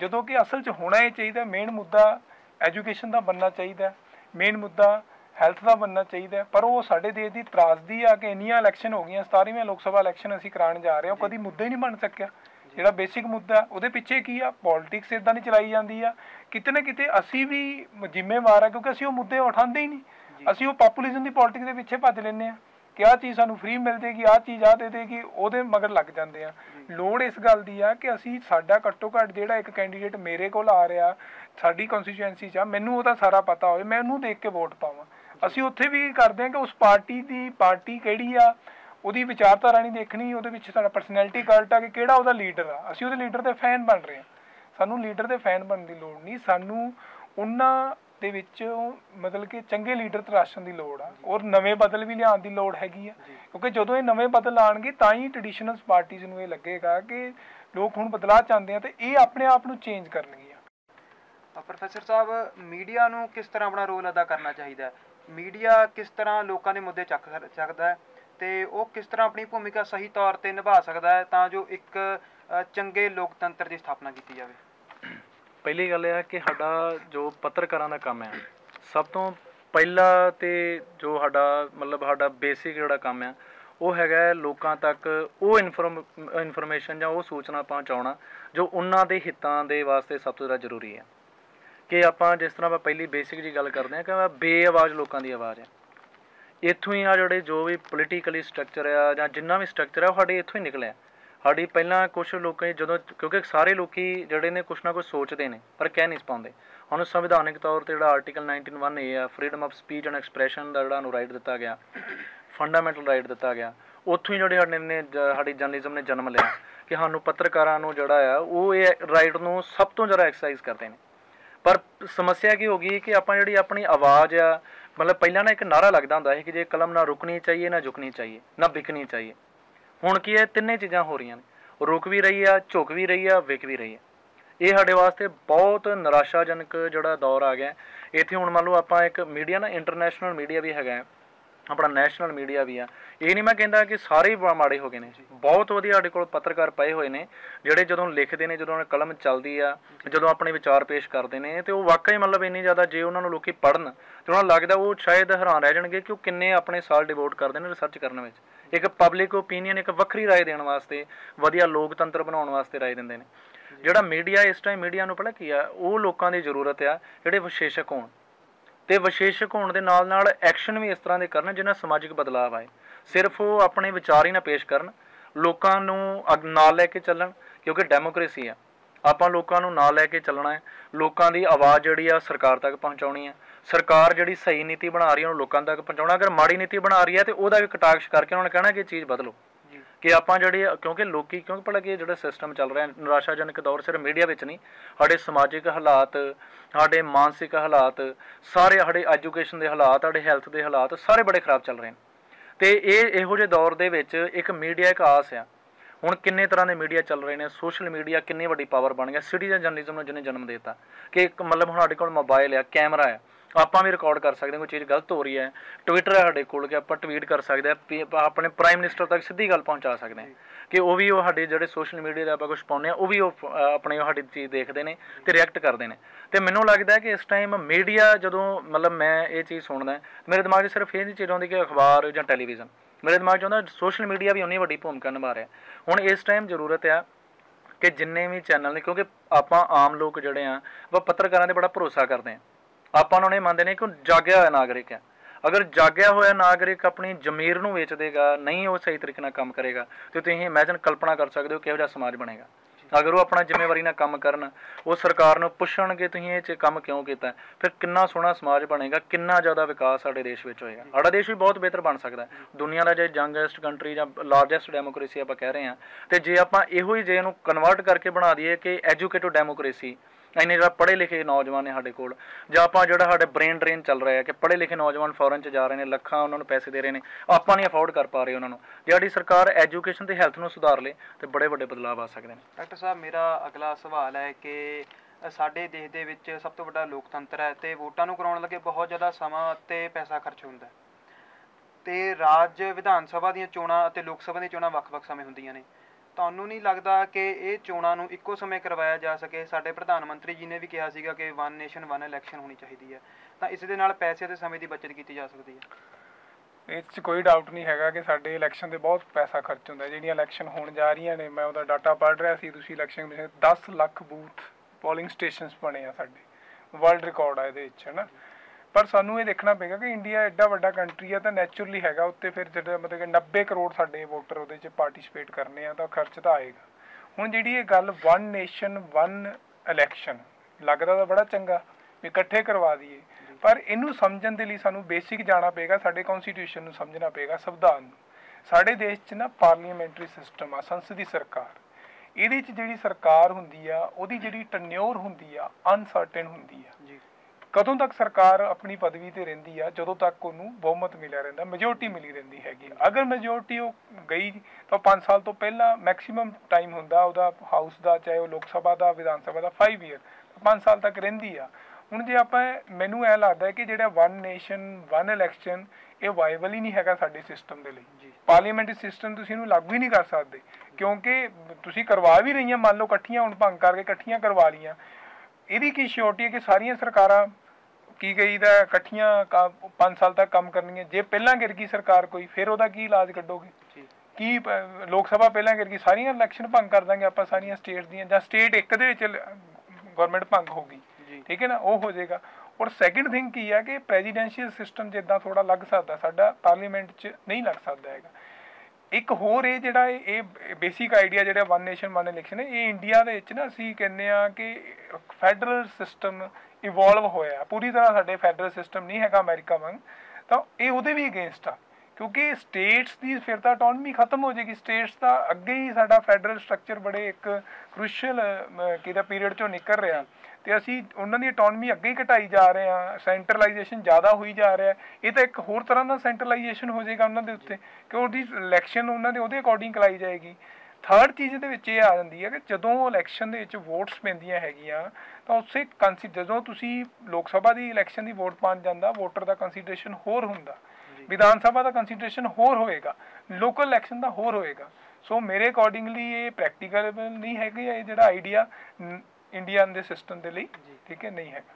ਜਦੋਂ ਕਿ ਅਸਲ 'ਚ ਹੋਣਾ ਇਹ ਚਾਹੀਦਾ ਮੇਨ ਮੁੱਦਾ ਐਜੂਕੇਸ਼ਨ ਦਾ ਬੰਨਣਾ ਚਾਹੀਦਾ। ਮੇਨ ਮੁੱਦਾ ਹੈਲਥ ਦਾ ਬਣਨਾ ਚਾਹੀਦਾ ਪਰ ਉਹ ਸਾਡੇ ਦੇਸ਼ ਦੀ ਤਰਾਸਦੀ ਆ ਕਿ ਇੰਨੀਆਂ ਇਲੈਕਸ਼ਨ ਹੋ ਗਈਆਂ 17ਵੇਂ ਲੋਕ ਸਭਾ ਇਲੈਕਸ਼ਨ ਅਸੀਂ ਕਰਾਉਣ ਜਾ ਰਹੇ ਹਾਂ ਉਹ ਕਦੀ ਮੁੱਦਾ ਹੀ ਨਹੀਂ ਬਣ ਸਕਿਆ। ਜਿਹੜਾ ਬੇਸਿਕ ਮੁੱਦਾ ਉਹਦੇ ਪਿੱਛੇ ਕੀ ਆ? ਪੋਲਿਟਿਕਸ ਇਦਾਂ ਦੀ ਚਲਾਈ ਜਾਂਦੀ ਆ। ਕਿਤੇ ਨਾ ਕਿਤੇ ਅਸੀਂ ਵੀ ਜ਼ਿੰਮੇਵਾਰ ਆ ਕਿਉਂਕਿ ਅਸੀਂ ਉਹ ਮੁੱਦੇ ਉਠਾਉਂਦੇ ਹੀ ਨਹੀਂ। ਅਸੀਂ ਉਹ ਪੋਪੂਲਿਜ਼ਮ ਦੀ ਪੋਲਿਟਿਕਸ ਦੇ ਪਿੱਛੇ ਭੱਜ ਲੈਂਦੇ ਆ ਕਿ ਆਹ ਚੀਜ਼ ਸਾਨੂੰ ਫ੍ਰੀ ਮਿਲ ਜੇਗੀ ਆਹ ਚੀਜ਼ ਆ ਦੇ ਦੇਗੀ ਉਹਦੇ ਮਗਰ ਲੱਗ ਜਾਂਦੇ ਆ ਲੋੜ ਇਸ ਗੱਲ ਦੀ ਆ ਕਿ ਅਸੀਂ ਸਾਡਾ ਘੱਟੋ ਘੱਟ ਜਿਹੜਾ ਇੱਕ ਕੈਂਡੀਡੇਟ ਮੇਰੇ ਕੋਲ ਆ ਰਿਹਾ ਸਾਡੀ ਕਨਸਟੀਚੁਐਂਸੀ 'ਚ ਆ ਮੈਨੂੰ ਉਹਦਾ ਸਾਰਾ ਪਤਾ ਹੋਵੇ ਮੈਂ ਉਹਨੂੰ ਦੇਖ ਕੇ ਵੋਟ ਪਾਵਾਂ। ਅਸੀਂ ਉੱਥੇ ਵੀ ਕਰਦੇ ਹਾਂ ਕਿ ਉਸ ਪਾਰਟੀ ਦੀ ਪਾਰਟੀ ਕਿਹੜੀ ਆ ਉਹਦੀ ਵਿਚਾਰਧਾਰਾ ਨਹੀਂ ਦੇਖਣੀ ਉਹਦੇ ਵਿੱਚ ਸਾਡਾ ਪਰਸਨੈਲਿਟੀ ਕਲਟ ਆ ਕਿ ਕਿਹੜਾ ਉਹਦਾ ਲੀਡਰ ਆ। ਅਸੀਂ ਉਹਦੇ ਲੀਡਰ ਦੇ ਫੈਨ ਬਣ ਰਹੇ ਹਾਂ। ਸਾਨੂੰ ਲੀਡਰ ਦੇ ਫੈਨ ਬਣਨ ਦੀ ਲੋੜ ਨਹੀਂ। ਸਾਨੂੰ ਉਹਨਾਂ ਦੇ ਵਿੱਚ ਮਤਲਬ ਕਿ ਚੰਗੇ ਲੀਡਰ ਤਰਾਸ਼ਣ ਦੀ ਲੋੜ ਆ। ਔਰ ਨਵੇਂ ਬਦਲ ਵੀ ਲਿਆਉਣ ਦੀ ਲੋੜ ਹੈਗੀ ਆ। ਕਿਉਂਕਿ ਜਦੋਂ ਇਹ ਨਵੇਂ ਬਦਲ ਆਣਗੇ ਤਾਂ ਹੀ ਟ੍ਰੈਡੀਸ਼ਨਲ ਪਾਰਟੀਆਂ ਨੂੰ ਇਹ ਲੱਗੇਗਾ ਕਿ ਲੋਕ ਹੁਣ ਬਦਲਾਅ ਚਾਹੁੰਦੇ ਆ ਤੇ ਇਹ ਆਪਣੇ ਆਪ ਨੂੰ ਚੇਂਜ ਕਰਨਗੀਆਂ। ਪ੍ਰੋਫੈਸਰ ਸਾਹਿਬ ਮੀਡੀਆ ਨੂੰ ਕਿਸ ਤਰ੍ਹਾਂ ਆਪਣਾ ਰੋਲ ਅਦਾ ਕਰਨਾ ਚਾਹੀਦਾ ਹੈ? ਮੀਡੀਆ ਕਿਸ ਤਰ੍ਹਾਂ ਲੋਕਾਂ ਦੇ ਮੁੱਦੇ ਚੱਕ ਸਕ- ਸਕਦਾ ਹੈ ਤੇ ਉਹ ਕਿਸ ਤਰ੍ਹਾਂ ਆਪਣੀ ਭੂਮਿਕਾ ਸਹੀ ਤੌਰ ਤੇ ਨਿਭਾ ਸਕਦਾ ਹੈ ਤਾਂ ਜੋ ਇੱਕ ਚੰਗੇ ਲੋਕਤੰਤਰ ਦੀ ਸਥਾਪਨਾ ਕੀਤੀ ਜਾਵੇ। ਪਹਿਲੀ ਗੱਲ ਇਹ ਹੈ ਕਿ ਸਾਡਾ ਜੋ ਪੱਤਰਕਾਰਾਂ ਦਾ ਕੰਮ ਹੈ, ਸਭ ਤੋਂ ਪਹਿਲਾ ਤੇ ਜੋ ਸਾਡਾ, ਮਤਲਬ ਸਾਡਾ ਬੇਸਿਕ ਜਿਹੜਾ ਕੰਮ ਹੈ, ਉਹ ਹੈਗਾ ਲੋਕਾਂ ਤੱਕ ਉਹ ਇਨਫੋਰਮੇਸ਼ਨ ਜਾਂ ਉਹ ਸੂਚਨਾ ਪਹੁੰਚਾਉਣਾ ਜੋ ਉਹਨਾਂ ਦੇ ਹਿੱਤਾਂ ਦੇ ਵਾਸਤੇ ਸਭ ਤੋਂ ਜ਼ਿਆਦਾ ਜ਼ਰੂਰੀ ਹੈ। ਕਿ ਆਪਾਂ ਜਿਸ ਤਰ੍ਹਾਂ ਆਪਾਂ ਪਹਿਲੀ ਬੇਸਿਕ ਜੀ ਗੱਲ ਕਰਦੇ ਹਾਂ ਕਿ ਬੇਆਵਾਜ਼ ਲੋਕਾਂ ਦੀ ਆਵਾਜ਼ ਹੈ। ਇੱਥੋਂ ਹੀ ਆ ਜਿਹੜੇ ਜੋ ਵੀ ਪੋਲੀਟੀਕਲੀ ਸਟਰਕਚਰ ਆ ਜਾਂ ਜਿੰਨਾ ਵੀ ਸਟਰਕਚਰ ਆ, ਉਹ ਸਾਡੇ ਇੱਥੋਂ ਹੀ ਨਿਕਲਿਆ ਸਾਡੀ ਪਹਿਲਾਂ ਕੁਝ ਲੋਕਾਂ ਜਦੋਂ, ਕਿਉਂਕਿ ਸਾਰੇ ਲੋਕੀ ਜਿਹੜੇ ਨੇ ਕੁਛ ਨਾ ਕੁਛ ਸੋਚਦੇ ਨੇ, ਪਰ ਕਹਿ ਨਹੀਂ ਪਾਉਂਦੇ। ਹੁਣ ਸੰਵਿਧਾਨਕ ਤੌਰ ਤੇ ਜਿਹੜਾ ਆਰਟੀਕਲ 191 ਏ ਆ freedom of speech and expression ਦਾ ਜਿਹੜਾ ਨੂੰ ਰਾਈਟ ਦਿੱਤਾ ਗਿਆ ਫੰਡਾਮੈਂਟਲ ਰਾਈਟ ਦਿੱਤਾ ਗਿਆ, ਉੱਥੋਂ ਹੀ ਜਿਹੜੇ ਸਾਡੇ ਨੇ ਜ- ਸਾਡੀ ਜਰਨਲਿਜ਼ਮ ਨੇ ਜਨਮ ਲਿਆ ਕਿ ਸਾਨੂੰ ਪੱਤਰਕਾਰਾਂ ਨੂੰ ਜਿਹੜਾ ਆ, ਉਹ ਇਹ ਰਾਈਟ ਨੂੰ ਸਭ ਤੋਂ ਜ਼ਿਆਦਾ ਐਕਸਰਸਾਈਜ਼ ਕਰਦੇ ਨੇ। ਪਰ ਸਮੱਸਿਆ ਕੀ ਹੋ ਗਈ ਕਿ ਆਪਾਂ ਜਿਹੜੀ ਆਪਣੀ ਆਵਾਜ਼ ਆ, ਮਤਲਬ ਪਹਿਲਾਂ ਨਾ ਇੱਕ ਨਾਰਾ ਲੱਗਦਾ ਹੁੰਦਾ ਸੀ ਕਿ ਜੇ ਕਲਮ ਨਾ ਰੁਕਣੀ ਚਾਹੀਏ, ਨਾ ਝੁਕਣੀ ਚਾਹੀਏ, ਨਾ ਵਿਕਣੀ ਚਾਹੀਏ। ਹੁਣ ਕੀ ਹੈ ਤਿੰਨੇ ਚੀਜ਼ਾਂ ਹੋ ਰਹੀਆਂ ਨੇ। ਰੁਕ ਵੀ ਰਹੀ ਆ, ਝੁਕ ਵੀ ਰਹੀ ਆ, ਵਿਕ ਵੀ ਰਹੀ ਆ। ਇਹ ਸਾਡੇ ਵਾਸਤੇ ਬਹੁਤ ਨਿਰਾਸ਼ਾਜਨਕ ਜਿਹੜਾ ਦੌਰ ਆ ਗਿਆ। ਇੱਥੇ ਹੁਣ ਮੰਨ ਲਓ ਆਪਾਂ ਇੱਕ ਮੀਡੀਆ ਨਾ ਇੰਟਰਨੈਸ਼ਨਲ ਮੀਡੀਆ ਵੀ ਹੈਗਾ ਆਪਣਾ ਨੈਸ਼ਨਲ ਮੀਡੀਆ ਵੀ ਆ ਇਹ ਨਹੀਂ ਮੈਂ ਕਹਿੰਦਾ ਕਿ ਸਾਰੇ ਹੀ ਬਾ- ਮਾੜੇ ਹੋ ਗਏ ਨੇ ਬਹੁਤ ਵਧੀਆ ਸਾਡੇ ਕੋਲ ਪੱਤਰਕਾਰ ਪਏ ਹੋਏ ਨੇ ਜਿਹੜੇ ਜਦੋਂ ਲਿਖਦੇ ਨੇ ਜਦੋਂ ਉਹਨਾਂ ਦੀ ਕਲਮ ਚੱਲਦੀ ਆ ਜਦੋਂ ਆਪਣੇ ਵਿਚਾਰ ਪੇਸ਼ ਕਰਦੇ ਨੇ ਤੇ ਉਹ ਵਾਕਈ ਮਤਲਬ ਇੰਨੀ ਜ਼ਿਆਦਾ ਜੇ ਉਹਨਾਂ ਨੂੰ ਲੋਕੀ ਪੜ੍ਹਨ ਤੇ ਉਹਨਾਂ ਨੂੰ ਲੱਗਦਾ ਉਹ ਸ਼ਾਇਦ ਹੈਰਾਨ ਰਹਿ ਜਾਣਗੇ ਕਿ ਉਹ ਕਿੰਨੇ ਆਪਣੇ ਸਾਲ ਡਿਵੋਟ ਕਰਦੇ ਨੇ ਰਿਸਰਚ ਕਰਨ ਵਿੱਚ ਇੱਕ ਪਬਲਿਕ ਓਪੀਨੀਅਨ ਇੱਕ ਵੱਖਰੀ رائے ਦੇਣ ਵਾਸਤੇ ਵਧੀਆ ਲੋਕਤੰਤਰ ਬਣਾਉਣ ਵਾਸਤੇ رائے ਦਿੰਦੇ ਨੇ ਜਿਹੜਾ ਮੀਡੀਆ ਇਸ ਟਾਈਮ ਮੀਡੀਆ ਨੂੰ ਪਤਾ ਕੀ ਆ ਉਹ ਲੋਕਾਂ ਦੀ ਜ਼ਰੂਰਤ ਆ ਜਿਹੜੇ ਵਿਸ਼ੇਸ਼ਕ ਹੋਣ ਤੇ ਵਿਸ਼ੇਸ਼ਕ ਹੋਣ ਦੇ ਨਾਲ ਨਾਲ ਐਕਸ਼ਨ ਵੀ ਇਸ ਤਰ੍ਹਾਂ ਦੇ ਕਰਨ ਜਿਹਨਾਂ ਸਮਾਜਿਕ ਬਦਲਾਅ ਆਏ। ਸਿਰਫ ਉਹ ਆਪਣੇ ਵਿਚਾਰ ਹੀ ਨਾ ਪੇਸ਼ ਕਰਨ। ਲੋਕਾਂ ਨੂੰ ਅਗ- ਨਾਲ ਲੈ ਕੇ ਚੱਲਣ, ਕਿਉਂਕਿ ਡੈਮੋਕ੍ਰੇਸੀ ਆ। ਆਪਾਂ ਲੋਕਾਂ ਨੂੰ ਨਾਲ ਲੈ ਕੇ ਚੱਲਣਾ ਹੈ। ਲੋਕਾਂ ਦੀ ਆਵਾਜ਼ ਜਿਹੜੀ ਆ ਸਰਕਾਰ ਤੱਕ ਪਹੁੰਚਾਉਣੀ ਹੈ ਸਰਕਾਰ ਜਿਹੜੀ ਸਹੀ ਨੀਤੀ ਬਣਾ ਰਹੀ ਹੈ ਉਹਨੂੰ ਲੋਕਾਂ ਤੱਕ ਪਹੁੰਚਾਉਣਾ। ਅਗਰ ਮਾੜੀ ਨੀਤੀ ਬਣਾ ਰਹੀ ਹੈ ਤੇ ਉਹਦਾ ਵੀ ਕਟਾਕਸ਼ ਕਰਕੇ ਉਹਨਾਂ ਨੇ ਕਹਿਣਾ ਕਿ ਇਹ ਚੀਜ਼ ਬਦਲੋ। ਕਿ ਆਪਾਂ ਜਿਹੜੇ, ਕਿਉਂਕਿ ਲੋਕੀ, ਕਿਉਂਕਿ ਪਤਾ ਕਿ ਜਿਹੜਾ ਸਿਸਟਮ ਚੱਲ ਰਿਹਾ, ਨਿਰਾਸ਼ਾਜਨਕ ਦੌਰ ਸਿਰਫ ਮੀਡੀਆ ਵਿੱਚ ਨਹੀਂ, ਸਾਡੇ ਸਮਾਜਿਕ ਹਾਲਾਤ, ਸਾਡੇ ਮਾਨਸਿਕ ਹਾਲਾਤ, ਸਾਰੇ ਸਾਡੇ ਐਜੂਕੇਸ਼ਨ ਦੇ ਹਾਲਾਤ, ਸਾਡੇ ਹੈਲਥ ਦੇ ਹਾਲਾਤ ਸਾਰੇ ਬੜੇ ਖਰਾਬ ਚੱਲ ਰਹੇ ਨੇ। ਤੇ ਇਹ ਇਹੋ ਜਿਹੇ ਦੌਰ ਦੇ ਵਿੱਚ ਇੱਕ ਮੀਡੀਆ ਇੱਕ ਆਸ ਆ। ਹੁਣ ਕਿੰਨੇ ਤਰ੍ਹਾਂ ਦੇ ਮੀਡੀਆ ਚੱਲ ਰਹੇ ਨੇ ਸੋਸ਼ਲ ਮੀਡੀਆ ਕਿੰਨੀ ਵੱਡੀ ਪਾਵਰ ਬਣ ਗਿਆ ਸਿਟੀਜ਼ਨ ਜਰਨਲਿਜ਼ਮ ਨੂੰ ਜਿਹਨੇ ਜਨਮ ਦਿੱਤਾ। ਕਿ ਇੱਕ ਮਤਲਬ ਹੁਣ ਸਾਡੇ ਕੋਲ ਮੋਬਾਈਲ ਆ ਕੈਮਰਾ ਆ। ਆਪਾਂ ਵੀ ਰਿਕਾਰਡ ਕਰ ਸਕਦੇ ਹਾਂ ਕੋਈ ਚੀਜ਼ ਗਲਤ ਹੋ ਰਹੀ ਹੈ। ਟਵਿੱਟਰ ਹੈ ਸਾਡੇ ਕੋਲ ਕਿ ਆਪਾਂ ਟਵੀਟ ਕਰ ਸਕਦੇ ਹਾਂ ਪੀ- ਆਪਾਂ ਆਪਣੇ ਪ੍ਰਾਈਮ ਮਿਨਿਸਟਰ ਤੱਕ ਸਿੱਧੀ ਗੱਲ ਪਹੁੰਚਾ ਸਕਦੇ ਹਾਂ। ਕਿ ਉਹ ਵੀ ਉਹ ਸਾਡੇ ਜਿਹੜੇ ਸੋਸ਼ਲ ਮੀਡੀਆ ਤੇ ਆਪਾਂ ਕੁਝ ਪਾਉਂਦੇ ਆ ਉਹ ਵੀ ਉਹ ਆਪਣੇ ਸਾਡੀ ਚੀਜ਼ ਦੇਖਦੇ ਨੇ ਤੇ ਰਿਐਕਟ ਕਰਦੇ ਨੇ। ਤੇ ਮੈਨੂੰ ਲੱਗਦਾ ਹੈ ਕਿ ਇਸ ਟਾਈਮ ਮੀਡੀਆ ਜਦੋਂ ਮਤਲਬ ਮੈਂ ਇਹ ਚੀਜ਼ ਸੁਣਦਾ ਮੇਰੇ ਦਿਮਾਗ 'ਚ ਸਿਰਫ ਇਹ ਨਹੀਂ ਚੀਜ਼ ਆਉਂਦੀ ਕਿ ਅਖਬਾਰ ਜਾਂ ਟੈਲੀਵਿਜ਼ਨ ਮੇਰੇ ਦਿਮਾਗ 'ਚ ਆਉਂਦਾ ਸੋਸ਼ਲ ਮੀਡੀਆ ਵੀ ਉਨੀ ਵੱਡੀ ਭੂਮਿਕਾ ਨਿਭਾ ਰਿਹਾ ਹੁਣ ਇਸ ਟਾਈਮ ਜ਼ਰੂਰਤ ਆ ਕਿ ਜਿੰਨੇ ਵੀ ਚੈਨਲ ਨੇ, ਕਿਉਂਕਿ ਆਪਾਂ ਆਮ ਲੋਕ ਜਿਹੜੇ ਆ ਉਹ ਪੱਤਰਕਾਰਾਂ ਤੇ ਬੜਾ ਭਰੋਸਾ ਕਰਦੇ ਆ ਆਪਾਂ ਉਹਨਾਂ ਨੂੰ ਇਹ ਮੰਨਦੇ ਨੇ ਕਿ ਉਹ ਜਾਗਿਆ ਹੋਇਆ ਨਾਗਰਿਕ ਹੈ। ਅਗਰ ਜਾਗਿਆ ਹੋਇਆ ਨਾਗਰਿਕ ਆਪਣੀ ਜ਼ਮੀਰ ਨੂੰ ਵੇਚ ਦੇਗਾ ਨਹੀਂ ਉਹ ਸਹੀ ਤਰੀਕੇ ਨਾਲ ਕੰਮ ਕਰੇਗਾ, ਤੇ ਤੁਸੀਂ ਇਮੇਜਿਨ ਕਲਪਨਾ ਕਰ ਸਕਦੇ ਹੋ ਕਿਹੋ ਜਿਹਾ ਸਮਾਜ ਬਣੇਗਾ। ਅਗਰ ਉਹ ਆਪਣਾ ਜ਼ਿੰਮੇਵਾਰੀ ਨਾਲ ਕੰਮ ਕਰਨ, ਉਹ ਸਰਕਾਰ ਨੂੰ ਪੁੱਛਣਗੇ ਤੁਸੀਂ ਇਹ ਚ ਕੰਮ ਕਿਉਂ ਕੀਤਾ ਫਿਰ ਕਿੰਨਾ ਸੋਹਣਾ ਸਮਾਜ ਬਣੇਗਾ, ਕਿੰਨਾ ਜ਼ਿਆਦਾ ਵਿਕਾਸ ਸਾਡੇ ਦੇਸ਼ ਵਿੱਚ ਹੋਏਗਾ। ਸਾਡਾ ਦੇਸ਼ ਵੀ ਬਹੁਤ ਬਿਹਤਰ ਬਣ ਸਕਦਾ ਹੈ। ਦੁਨੀਆ ਦਾ ਜੇ ਯੰਗੈਸਟ ਕੰਟਰੀ ਜਾਂ ਲਾਰਜੈਸਟ ਡੈਮੋਕ੍ਰੇਸੀ ਆਪਾਂ ਕਹਿ ਰਹੇ ਹਾਂ, ਤੇ ਜੇ ਆਪਾਂ ਇਹੋ ਹੀ ਜੇ ਇਹਨੂੰ ਕਨਵਰਟ ਕਰਕੇ ਬਣਾ ਦਈਏ ਕਿ ਐਜੂਕੇਟਿਡ ਡੈਮੋਕ੍ਰੇਸੀ ਇੰਨੇ ਜਿਹੜਾ ਪੜ੍ਹੇ ਲਿਖੇ ਨੌਜਵਾਨ ਨੇ ਸਾਡੇ ਕੋਲ। ਜਾਂ ਆਪਾਂ ਜਿਹੜਾ ਸਾਡੇ ਬ੍ਰੇਨ ਡਰੇਨ ਚੱਲ ਰਿਹਾ ਹੈ ਕਿ ਪੜ੍ਹੇ ਲਿਖੇ ਨੌਜਵਾਨ ਫੋਰਨ ਚ ਜਾ ਰਹੇ ਨੇ, ਲੱਖਾਂ ਉਹਨਾਂ ਨੂੰ ਪੈਸੇ ਦੇ ਰਹੇ ਨੇ, ਆਪਾਂ ਨਹੀਂ ਅਫੋਰਡ ਕਰ ਪਾ ਰਹੇ ਉਹਨਾਂ ਨੂੰ। ਜਿਹੜੀ ਸਰਕਾਰ ਐਜੂਕੇਸ਼ਨ ਤੇ ਹੈਲਥ ਨੂੰ ਸੁਧਾਰ ਲੇ ਤੇ ਬੜੇ ਵੱਡੇ ਬਦਲਾਅ ਆ ਸਕਦੇ ਨੇ। ਡਾਕਟਰ ਸਾਹਿਬ, ਮੇਰਾ ਅਗਲਾ ਸਵਾਲ ਹੈ ਕਿ ਸਾਡੇ ਦੇਸ਼ ਦੇ ਵਿੱਚ ਸਭ ਤੋਂ ਵੱਡਾ ਲੋਕਤੰਤਰ ਹੈ ਤੇ ਵੋਟਾਂ ਨੂੰ ਕਰਾਉਣ ਲੱਗੇ ਬਹੁਤ ਜ਼ਿਆਦਾ ਸਮਾਂ ਅਤੇ ਪੈਸਾ ਖਰਚ ਹੁੰਦਾ ਹੈ। ਤੇ ਰਾਜ ਵਿਧਾਨ ਸਭਾ ਦੀਆਂ ਚੋਣਾਂ ਅਤੇ ਲੋਕ ਸਭਾ ਦੀਆਂ ਚੋਣਾਂ ਵੱਖ-ਵੱਖ ਸਮੇਂ ਹੁੰਦੀਆਂ ਨੇ। ਤੁਹਾਨੂੰ ਨਹੀਂ ਲੱਗਦਾ ਕਿ ਇਹ ਚੋਣਾਂ ਨੂੰ ਇੱਕੋ ਸਮੇਂ ਕਰਵਾਇਆ ਜਾ ਸਕੇ? ਸਾਡੇ ਪ੍ਰਧਾਨ ਮੰਤਰੀ ਜੀ ਨੇ ਵੀ ਕਿਹਾ ਸੀਗਾ ਕਿ ਵਨ ਨੇਸ਼ਨ ਵਨ ਇਲੈਕਸ਼ਨ ਹੋਣੀ ਚਾਹੀਦੀ ਹੈ। ਤਾਂ ਇਸ ਦੇ ਨਾਲ ਪੈਸੇ ਅਤੇ ਸਮੇਂ ਦੀ ਬਚਤ ਕੀਤੀ ਜਾ ਸਕਦੀ ਹੈ। ਇਸ 'ਚ ਕੋਈ ਡਾਊਟ ਨਹੀਂ ਹੈਗਾ ਕਿ ਸਾਡੇ ਇਲੈਕਸ਼ਨ ਤੇ ਬਹੁਤ ਪੈਸਾ ਖਰਚ ਹੁੰਦਾ ਜਿਹੜੀਆਂ ਇਲੈਕਸ਼ਨ ਹੋਣ ਜਾ ਰਹੀਆਂ ਨੇ, ਮੈਂ ਉਹਦਾ ਡਾਟਾ ਪੜ੍ਹ ਰਿਹਾ ਸੀ। ਤੁਸੀਂ election commission 10 lakh booth polling stations ਬਣੇ ਆ ਸਾਡੇ। ਵਰਲਡ ਰਿਕਾਰਡ ਆ ਇਹਦੇ ਵਿੱਚ ਹੈ ਨਾ ਪਰ ਸਾਨੂੰ ਇਹ ਦੇਖਣਾ ਪਏਗਾ ਕਿ ਇੰਡੀਆ ਐਡਾ ਵੱਡਾ ਕੰਟਰੀ ਆ ਤਾਂ ਨੈਚੁਰਲੀ ਹੈਗਾ ਉੱਤੇ ਫਿਰ ਜਿਹੜਾ ਮਤਲਬ ਕਿ 90 ਕਰੋੜ ਸਾਡੇ ਵੋਟਰ ਉਹਦੇ 'ਚ ਪਾਰਟਿਸਿਪੇਟ ਕਰਨੇ ਆ ਤਾਂ ਖਰਚ ਤਾਂ ਆਏਗਾ। ਹੁਣ ਜਿਹੜੀ ਇਹ ਗੱਲ ਵਨ ਨੇਸ਼ਨ ਵਨ ਇਲੈਕਸ਼ਨ ਲੱਗਦਾ ਤਾਂ ਬੜਾ ਚੰਗਾ ਵੀ ਇਕੱਠੇ ਕਰਵਾ ਦਈਏ। ਪਰ ਇਹਨੂੰ ਸਮਝਣ ਦੇ ਲਈ ਸਾਨੂੰ ਬੇਸਿਕ ਜਾਣਾ ਪਏਗਾ, ਸਾਡੇ ਕਨਸਟੀਟਿਊਸ਼ਨ ਨੂੰ ਸਮਝਣਾ ਪਏਗਾ, ਸੰਵਿਧਾਨ ਨੂੰ। ਸਾਡੇ ਦੇਸ਼ 'ਚ ਨਾ ਪਾਰਲੀਮੈਂਟਰੀ ਸਿਸਟਮ ਆ, ਸੰਸਦੀ ਸਰਕਾਰ। ਇਹਦੇ 'ਚ ਜਿਹੜੀ ਸਰਕਾਰ ਹੁੰਦੀ ਆ, ਉਹਦੀ ਜਿਹੜੀ ਟਨਿਓਰ ਹੁੰਦੀ ਆ ਅਨਸਰਟਨ ਹੁੰਦੀ ਆ। ਜੀ। ਕਦੋਂ ਤੱਕ ਸਰਕਾਰ ਆਪਣੀ ਪਦਵੀ ਤੇ ਰਹਿੰਦੀ ਆ ਜਦੋਂ ਤੱਕ ਉਹਨੂੰ ਬਹੁਮਤ ਮਿਲਿਆ ਰਹਿੰਦਾ ਮੈਜੋਰਟੀ ਮਿਲੀ ਰਹਿੰਦੀ ਹੈਗੀ ਅਗਰ ਮੈਜੋਰਟੀ ਉਹ ਗਈ ਤਾਂ 5 ਸਾਲ ਤੋਂ ਪਹਿਲਾਂ ਮੈਕਸਿਮਮ ਟਾਈਮ ਹੁੰਦਾ ਉਹਦਾ ਹਾਊਸ ਦਾ ਚਾਹੇ ਉਹ ਲੋਕ ਸਭਾ ਦਾ ਵਿਧਾਨ ਸਭਾ ਦਾ 5 ਇਅਰ 5 ਸਾਲ ਤੱਕ ਰਹਿੰਦੀ ਆ। ਹੁਣ ਜੇ ਆਪਾਂ ਮੈਨੂੰ ਇਹ ਲੱਗਦਾ ਹੈ ਕਿ ਜਿਹੜਾ ਵਨ ਨੇਸ਼ਨ ਵਨ ਇਲੈਕਸ਼ਨ ਇਹ ਵਾਇਬਲ ਹੀ ਨਹੀਂ ਹੈਗਾ ਸਾਡੇ ਸਿਸਟਮ ਦੇ ਲਈ। ਜੀ। ਪਾਰਲੀਮੈਂਟਰੀ ਸਿਸਟਮ ਤੁਸੀਂ ਇਹਨੂੰ ਲਾਗੂ ਹੀ ਨਹੀਂ ਕਰ ਸਕਦੇ ਕਿਉਂਕਿ ਤੁਸੀਂ ਕਰਵਾ ਵੀ ਰਹੀਆਂ ਮੰਨ ਲਓ ਇਕੱਠੀਆਂ ਹੁਣ ਭੰਗ ਕਰਕੇ ਇਕੱਠੀਆਂ ਕਰਵਾ ਲੀਆਂ ਇਹਦੀ ਕੀ ਸ਼ੋਰਟੀ ਹੈ ਕਿ ਸਾਰੀਆਂ ਸਰਕਾਰਾਂ ਕੀ ਗਈ ਦਾ ਇਕੱਠੀਆਂ 5 ਸਾਲ ਤੱਕ ਕੰਮ ਕਰਨੀਆਂ ਜੇ ਪਹਿਲਾਂ ਗਿਰ ਗਈ ਸਰਕਾਰ ਕੋਈ ਫਿਰ ਉਹਦਾ ਕੀ ਇਲਾਜ ਕੱਢੋਗੇ? ਕੀ ਲੋਕ ਸਭਾ ਪਹਿਲਾਂ ਗਿਰ ਗਈ ਸਾਰੀਆਂ ਇਲੈਕਸ਼ਨ ਭੰਗ ਕਰ ਦਾਂਗੇ ਆਪਾਂ ਸਾਰੀਆਂ ਸਟੇਟ ਦੀਆਂ ਜਾਂ ਸਟੇਟ ਇੱਕ ਦੇ ਵਿੱਚ ਗਵਰਨਮੈਂਟ ਭੰਗ ਹੋ ਗਈ। ਠੀਕ ਹੈ ਨਾ? ਉਹ ਹੋ ਜਾਏਗਾ। ਔਰ ਸੈਕਿੰਡ ਥਿੰਗ ਕੀ ਹੈ ਕਿ ਪ੍ਰੈਜ਼ੀਡੈਂਸ਼ੀਅਲ ਸਿਸਟਮ ਜਿੱਦਾਂ ਥੋੜਾ ਲੱਗ ਸਕਦਾ ਸਾਡਾ ਪਾਰਲੀਮੈਂਟ 'ਚ ਨਹੀਂ ਲੱਗ ਸਕਦਾ ਹੈਗਾ। ਇੱਕ ਹੋਰ ਇਹ ਜਿਹੜਾ ਇਹ- ਇਹ ਬੇਸਿਕ ਆਈਡੀਆ ਜਿਹੜਾ ਵਨ ਨੇਸ਼ਨ ਵਨ ਇਲੈਕਸ਼ਨ ਹੈ ਇਹ ਇੰਡੀਆ ਦੇ ਵਿੱਚ ਨਾ ਅਸੀਂ ਕਹਿੰਦੇ ਆ ਕਿ ਫੈਡਰਲ ਸਿਸਟਮ ਇਵੋਲਵ ਹੋਇਆ। ਪੂਰੀ ਤਰ੍ਹਾਂ ਸਾਡੇ ਫੈਡਰਲ ਸਿਸਟਮ ਨਹੀਂ ਹੈਗਾ ਅਮਰੀਕਾ ਵਾਂਗ। ਤਾਂ ਇਹ ਉਹਦੇ ਵੀ ਅਗੇਂਸਟ ਆ। ਕਿਉਂਕਿ ਸਟੇਟਸ ਦੀ ਫਿਰ ਤਾਂ ਆਟੋਨਮੀ ਖਤਮ ਹੋ ਜਾਏਗੀ। ਸਟੇਟਸ ਦਾ ਅੱਗੇ ਹੀ ਸਾਡਾ ਫੈਡਰਲ ਸਟਰਕਚਰ ਬੜੇ ਇੱਕ ਕ੍ਰੂਸ਼ੀਅਲ ਕਿਹਦਾ ਪੀਰੀਅਡ ਚੋਂ ਨਿਕਲ ਰਿਹਾ। ਤੇ ਅਸੀਂ ਉਹਨਾਂ ਦੀ ਆਟੋਨਮੀ ਅੱਗੇ ਹੀ ਘਟਾਈ ਜਾ ਰਹੇ ਹਾਂ। ਸੈਂਟਰਲਾਈਜੇਸ਼ਨ ਜ਼ਿਆਦਾ ਹੋਈ ਜਾ ਰਿਹਾ। ਇਹ ਤਾਂ ਇੱਕ ਹੋਰ ਤਰ੍ਹਾਂ ਦਾ ਸੈਂਟਰਲਾਈਜੇਸ਼ਨ ਹੋ ਜਾਏਗਾ ਉਹਨਾਂ ਦੇ ਉੱਤੇ, ਕਿ ਉਹਦੀ ਇਲੈਕਸ਼ਨ ਉਹਨਾਂ ਦੇ ਉਹਦੇ ਅਕੋਰਡਿੰਗ ਕਰਾਈ ਜਾਏਗੀ। ਥਰਡ ਚੀਜ਼ ਦੇ ਵਿੱਚ ਇਹ ਆ ਜਾਂਦੀ ਹੈ ਕਿ ਜਦੋਂ ਇਲੈਕਸ਼ਨ ਦੇ ਵਿੱਚ ਵੋਟਸ ਪੈਂਦੀਆਂ ਹੈਗੀਆਂ, ਤਾਂ ਉਸੇ ਕੰਸੀ ਜਦੋਂ ਤੁਸੀਂ ਲੋਕ ਸਭਾ ਦੀ ਇਲੈਕਸ਼ਨ ਦੀ ਵੋਟ ਪਾਉਣ ਜਾਂਦਾ ਵੋਟਰ ਦਾ ਕੰਸੀਡਰੇਸ਼ਨ ਹੋਰ ਹੁੰਦਾ। ਵਿਧਾਨ ਸਭਾ ਦਾ ਕੰਸੀਡਰੇਸ਼ਨ ਹੋਰ ਹੋਏਗਾ ਲੋਕਲ ਇਲੈਕਸ਼ਨ ਦਾ ਹੋਰ ਹੋਏਗਾ ਸੋ ਮੇਰੇ ਅਕੋਰਡਿੰਗਲੀ ਇਹ ਪ੍ਰੈਕਟੀਕਲ ਨਹੀਂ ਹੈਗਾ ਇਹ ਜਿਹੜਾ ਆਈਡੀਆ ਇੰਡੀਆ ਦੇ ਸਿਸਟਮ ਦੇ ਲਈ। ਠੀਕ ਹੈ ਨਹੀਂ ਹੈਗਾ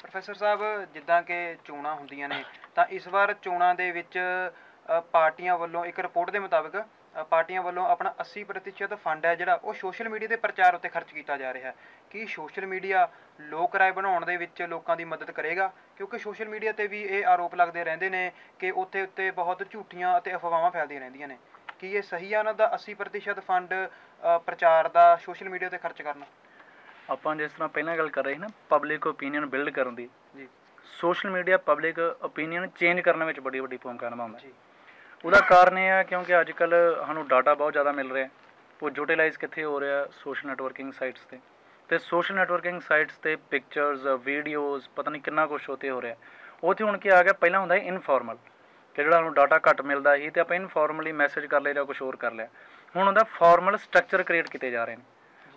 ਪ੍ਰੋਫੈਸਰ ਸਾਹਿਬ ਜਿੱਦਾਂ ਕਿ ਚੋਣਾਂ ਹੁੰਦੀਆਂ ਨੇ ਤਾਂ ਇਸ ਵਾਰ ਚੋਣਾਂ ਦੇ ਵਿੱਚ ਪਾਰਟੀਆਂ ਵੱਲੋਂ ਇੱਕ ਰਿਪੋਰਟ ਦੇ ਮੁਤਾਬਕ ਪਾਰਟੀਆਂ ਵੱਲੋਂ ਆਪਣਾ 80% ਫੰਡ ਹੈ ਜਿਹੜਾ ਉਹ ਸੋਸ਼ਲ ਮੀਡੀਆ ਦੇ ਪ੍ਰਚਾਰ ਉੱਤੇ ਖਰਚ ਕੀਤਾ ਜਾ ਰਿਹਾ ਹੈ। ਕੀ ਸੋਸ਼ਲ ਮੀਡੀਆ ਲੋਕ ਰਾਏ ਬਣਾਉਣ ਦੇ ਵਿੱਚ ਲੋਕਾਂ ਦੀ ਮਦਦ ਕਰੇਗਾ? ਕਿਉਂਕਿ ਸੋਸ਼ਲ ਮੀਡੀਆ ਤੇ ਵੀ ਇਹ ਆਰੋਪ ਲੱਗਦੇ ਰਹਿੰਦੇ ਨੇ ਕਿ ਉੱਥੇ ਉੱਤੇ ਬਹੁਤ ਝੂਠੀਆਂ ਅਤੇ ਅਫਵਾਹਾਂ ਫੈਲਦੀਆਂ ਰਹਿੰਦੀਆਂ ਨੇ। ਕੀ ਇਹ ਸਹੀ ਆ ਉਹਨਾਂ ਦਾ 80% ਫੰਡ ਪ੍ਰਚਾਰ ਦਾ ਸੋਸ਼ਲ ਮੀਡੀਆ ਤੇ ਖਰਚ ਕਰਨਾ? ਆਪਾਂ ਜਿਸ ਤਰ੍ਹਾਂ ਪਹਿਲਾਂ ਗੱਲ ਕਰ ਰਹੇ ਸੀ ਨਾ ਪਬਲਿਕ ਓਪੀਨੀਅਨ ਬਿਲਡ ਕਰਨ ਦੀ। ਜੀ। Social media public opinion change ਕਰਨ ਵਿੱਚ ਬੜੀ ਵੱਡੀ ਭੂਮਿਕਾ ਨਿਭਾਉਂਦਾ। ਹੈ ਜੀ। ਉਹਦਾ ਕਾਰਨ ਇਹ ਹੈ ਕਿਉਂਕਿ ਅੱਜ ਕੱਲ ਸਾਨੂੰ ਡਾਟਾ ਬਹੁਤ ਜ਼ਿਆਦਾ ਮਿਲ ਰਿਹਾ ਉਹ ਯੂਟਿਲਾਈਜ਼ ਕਿੱਥੇ ਹੋ ਰਿਹਾ ਸੋਸ਼ਲ ਨੈਟਵਰਕਿੰਗ ਸਾਈਟਸ ਤੇ। ਤੇ ਸੋਸ਼ਲ ਨੈਟਵਰਕਿੰਗ ਸਾਈਟਸ ਤੇ ਪਿਕਚਰਸ ਵੀਡੀਓਜ਼ ਪਤਾ ਨਹੀਂ ਕਿੰਨਾ ਕੁਝ ਉੱਥੇ ਹੋ ਰਿਹਾ ਉੱਥੇ ਹੁਣ ਕੀ ਆ ਗਿਆ? ਪਹਿਲਾਂ ਹੁੰਦਾ ਸੀ ਇਨਫਾਰਮਲ ਕਿ ਜਿਹੜਾ ਸਾਨੂੰ ਡਾਟਾ ਘੱਟ ਮਿਲਦਾ ਸੀ ਤੇ ਆਪਾਂ ਇਨਫਾਰਮਲੀ ਮੈਸੇਜ ਕਰ ਲਿਆ ਜਾਂ ਕੁਝ ਹੋਰ ਕਰ ਲਿਆ। ਹੁਣ ਹੁੰਦਾ ਫਾਰਮਲ ਸਟਰਕਚਰ ਕ੍ਰੀਏਟ ਕੀਤੇ ਜਾ ਰਹੇ ਨੇ।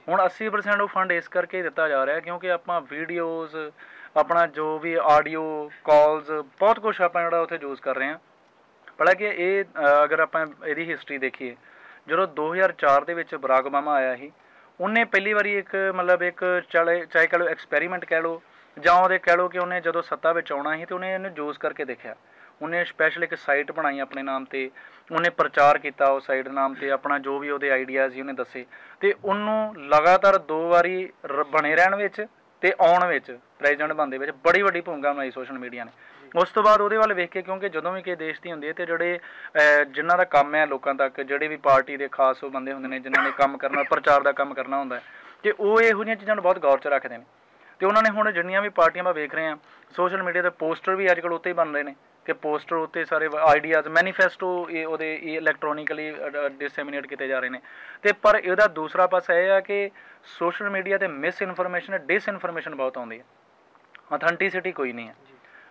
ਹੁਣ 80% ਉਹ ਫੰਡ ਇਸ ਕਰਕੇ ਦਿੱਤਾ ਜਾ ਰਿਹਾ ਕਿਉਂਕਿ ਆਪਾਂ ਵੀਡੀਓਜ਼ ਆਪਣਾ ਜੋ ਵੀ ਆਡੀਓ ਕਾਲਸ ਬਹੁਤ ਕੁਝ ਆਪਾਂ ਜਿਹੜਾ ਉੱਥੇ ਯੂਜ਼ ਕਰ ਰਹੇ ਹਾਂ। ਭਲਾ ਕਿ ਇਹ ਅਗਰ ਆਪਾਂ ਇਹਦੀ ਹਿਸਟਰੀ ਦੇਖੀਏ, ਜਦੋਂ 2004 ਦੇ ਵਿੱਚ ਬਰਾਕ ਓਬਾਮਾ ਆਇਆ ਸੀ, ਉਹਨੇ ਪਹਿਲੀ ਵਾਰੀ ਇੱਕ ਮਤਲਬ ਇੱਕ ਚਾਹੇ ਚਾਹੇ ਕਹ ਲਓ ਐਕਸਪੈਰੀਮੈਂਟ ਕਹਿ ਲਓ, ਜਾਂ ਉਹਦੇ ਕਹਿ ਲਓ ਕਿ ਉਹਨੇ ਜਦੋਂ ਸੱਤਾ ਵਿੱਚ ਆਉਣਾ ਸੀ ਤੇ ਉਹਨੇ ਇਹਨੂੰ ਜੂਸ ਕਰਕੇ ਦੇਖਿਆ। ਉਹਨੇ ਸਪੈਸ਼ਲ ਇੱਕ ਸਾਈਟ ਬਣਾਈ ਆਪਣੇ ਨਾਮ ਤੇ, ਉਹਨੇ ਪ੍ਰਚਾਰ ਕੀਤਾ ਉਹ ਸਾਈਟ ਦੇ ਨਾਮ ਤੇ, ਆਪਣਾ ਜੋ ਵੀ ਉਹਦੇ ਆਈਡੀਆਜ਼ ਸੀ ਉਹਨੇ ਦੱਸੇ। ਤੇ ਉਹਨੂੰ ਲਗਾਤਾਰ ਦੋ ਵਾਰੀ ਰ- ਬਣੇ ਰਹਿਣ ਵਿੱਚ ਤੇ ਆਉਣ ਵਿੱਚ ਪ੍ਰੈਜ਼ੀਡੈਂਟ ਬਣਦੇ ਵਿੱਚ ਬੜੀ ਵੱਡੀ ਭੂਮਿਕਾ ਬਣਾਈ ਸੋਸ਼ਲ ਮੀਡੀਆ ਨੇ। ਉਸ ਤੋਂ ਬਾਅਦ ਉਹਦੇ ਵੱਲ ਵੇਖ ਕੇ, ਕਿਉਂਕਿ ਜਦੋਂ ਵੀ ਕਿਸੇ ਦੇਸ਼ ਦੀ ਹੁੰਦੀ ਹੈ ਤੇ ਜਿਹੜੇ ਜਿਨ੍ਹਾਂ ਦਾ ਕੰਮ ਹੈ ਲੋਕਾਂ ਤੱਕ, ਜਿਹੜੇ ਵੀ ਪਾਰਟੀ ਦੇ ਖਾਸ ਉਹ ਬੰਦੇ ਹੁੰਦੇ ਨੇ, ਜਿਨ੍ਹਾਂ ਨੇ ਕੰਮ ਕਰਨਾ, ਪ੍ਰਚਾਰ ਦਾ ਕੰਮ ਕਰਨਾ ਹੁੰਦਾ ਹੈ, ਤੇ ਉਹ ਇਹੋ ਜਿਹੀਆਂ ਚੀਜ਼ਾਂ ਨੂੰ ਬਹੁਤ ਗੌਰ 'ਚ ਰੱਖਦੇ ਨੇ। ਤੇ ਉਹਨਾਂ ਨੇ ਹੁਣ ਜਿੰਨੀਆਂ ਵੀ ਪਾਰਟੀਆਂ ਆਪਾਂ ਵੇਖ ਰਹੇ ਹਾਂ ਸੋਸ਼ਲ ਮੀਡੀਆ ਤੇ ਪੋਸਟਰ ਵੀ ਅੱਜ ਕੱਲ੍ਹ ਉੱਤੇ ਹੀ ਬਣ ਰਹੇ ਨੇ, ਕਿ ਪੋਸਟਰ ਉੱਤੇ ਸਾਰੇ ਆਈਡੀਆਜ਼ ਮੈਨੀਫੈਸਟੋ ਇਹ ਉਹਦੇ ਇਲੈਕਟ੍ਰੋਨਿਕਲੀ ਡਿਸੈਮੀਨੇਟ ਕੀਤੇ ਜਾ ਰਹੇ ਨੇ। ਤੇ ਪਰ ਇਹਦਾ ਦੂਸਰਾ ਪਾਸਾ ਇਹ ਆ ਕਿ ਸੋਸ਼ਲ ਮੀਡੀਆ ਤੇ ਮਿਸ ਇਨਫੋਰਮੇਸ਼ਨ ਡਿਸ ਇਨਫੋਰਮੇਸ਼ਨ ਬਹੁਤ ਆਉਂਦੀ ਹੈ। ਅਥੈਂਟਿਸਿਟੀ ਕੋਈ ਨਹੀਂ ਹੈ।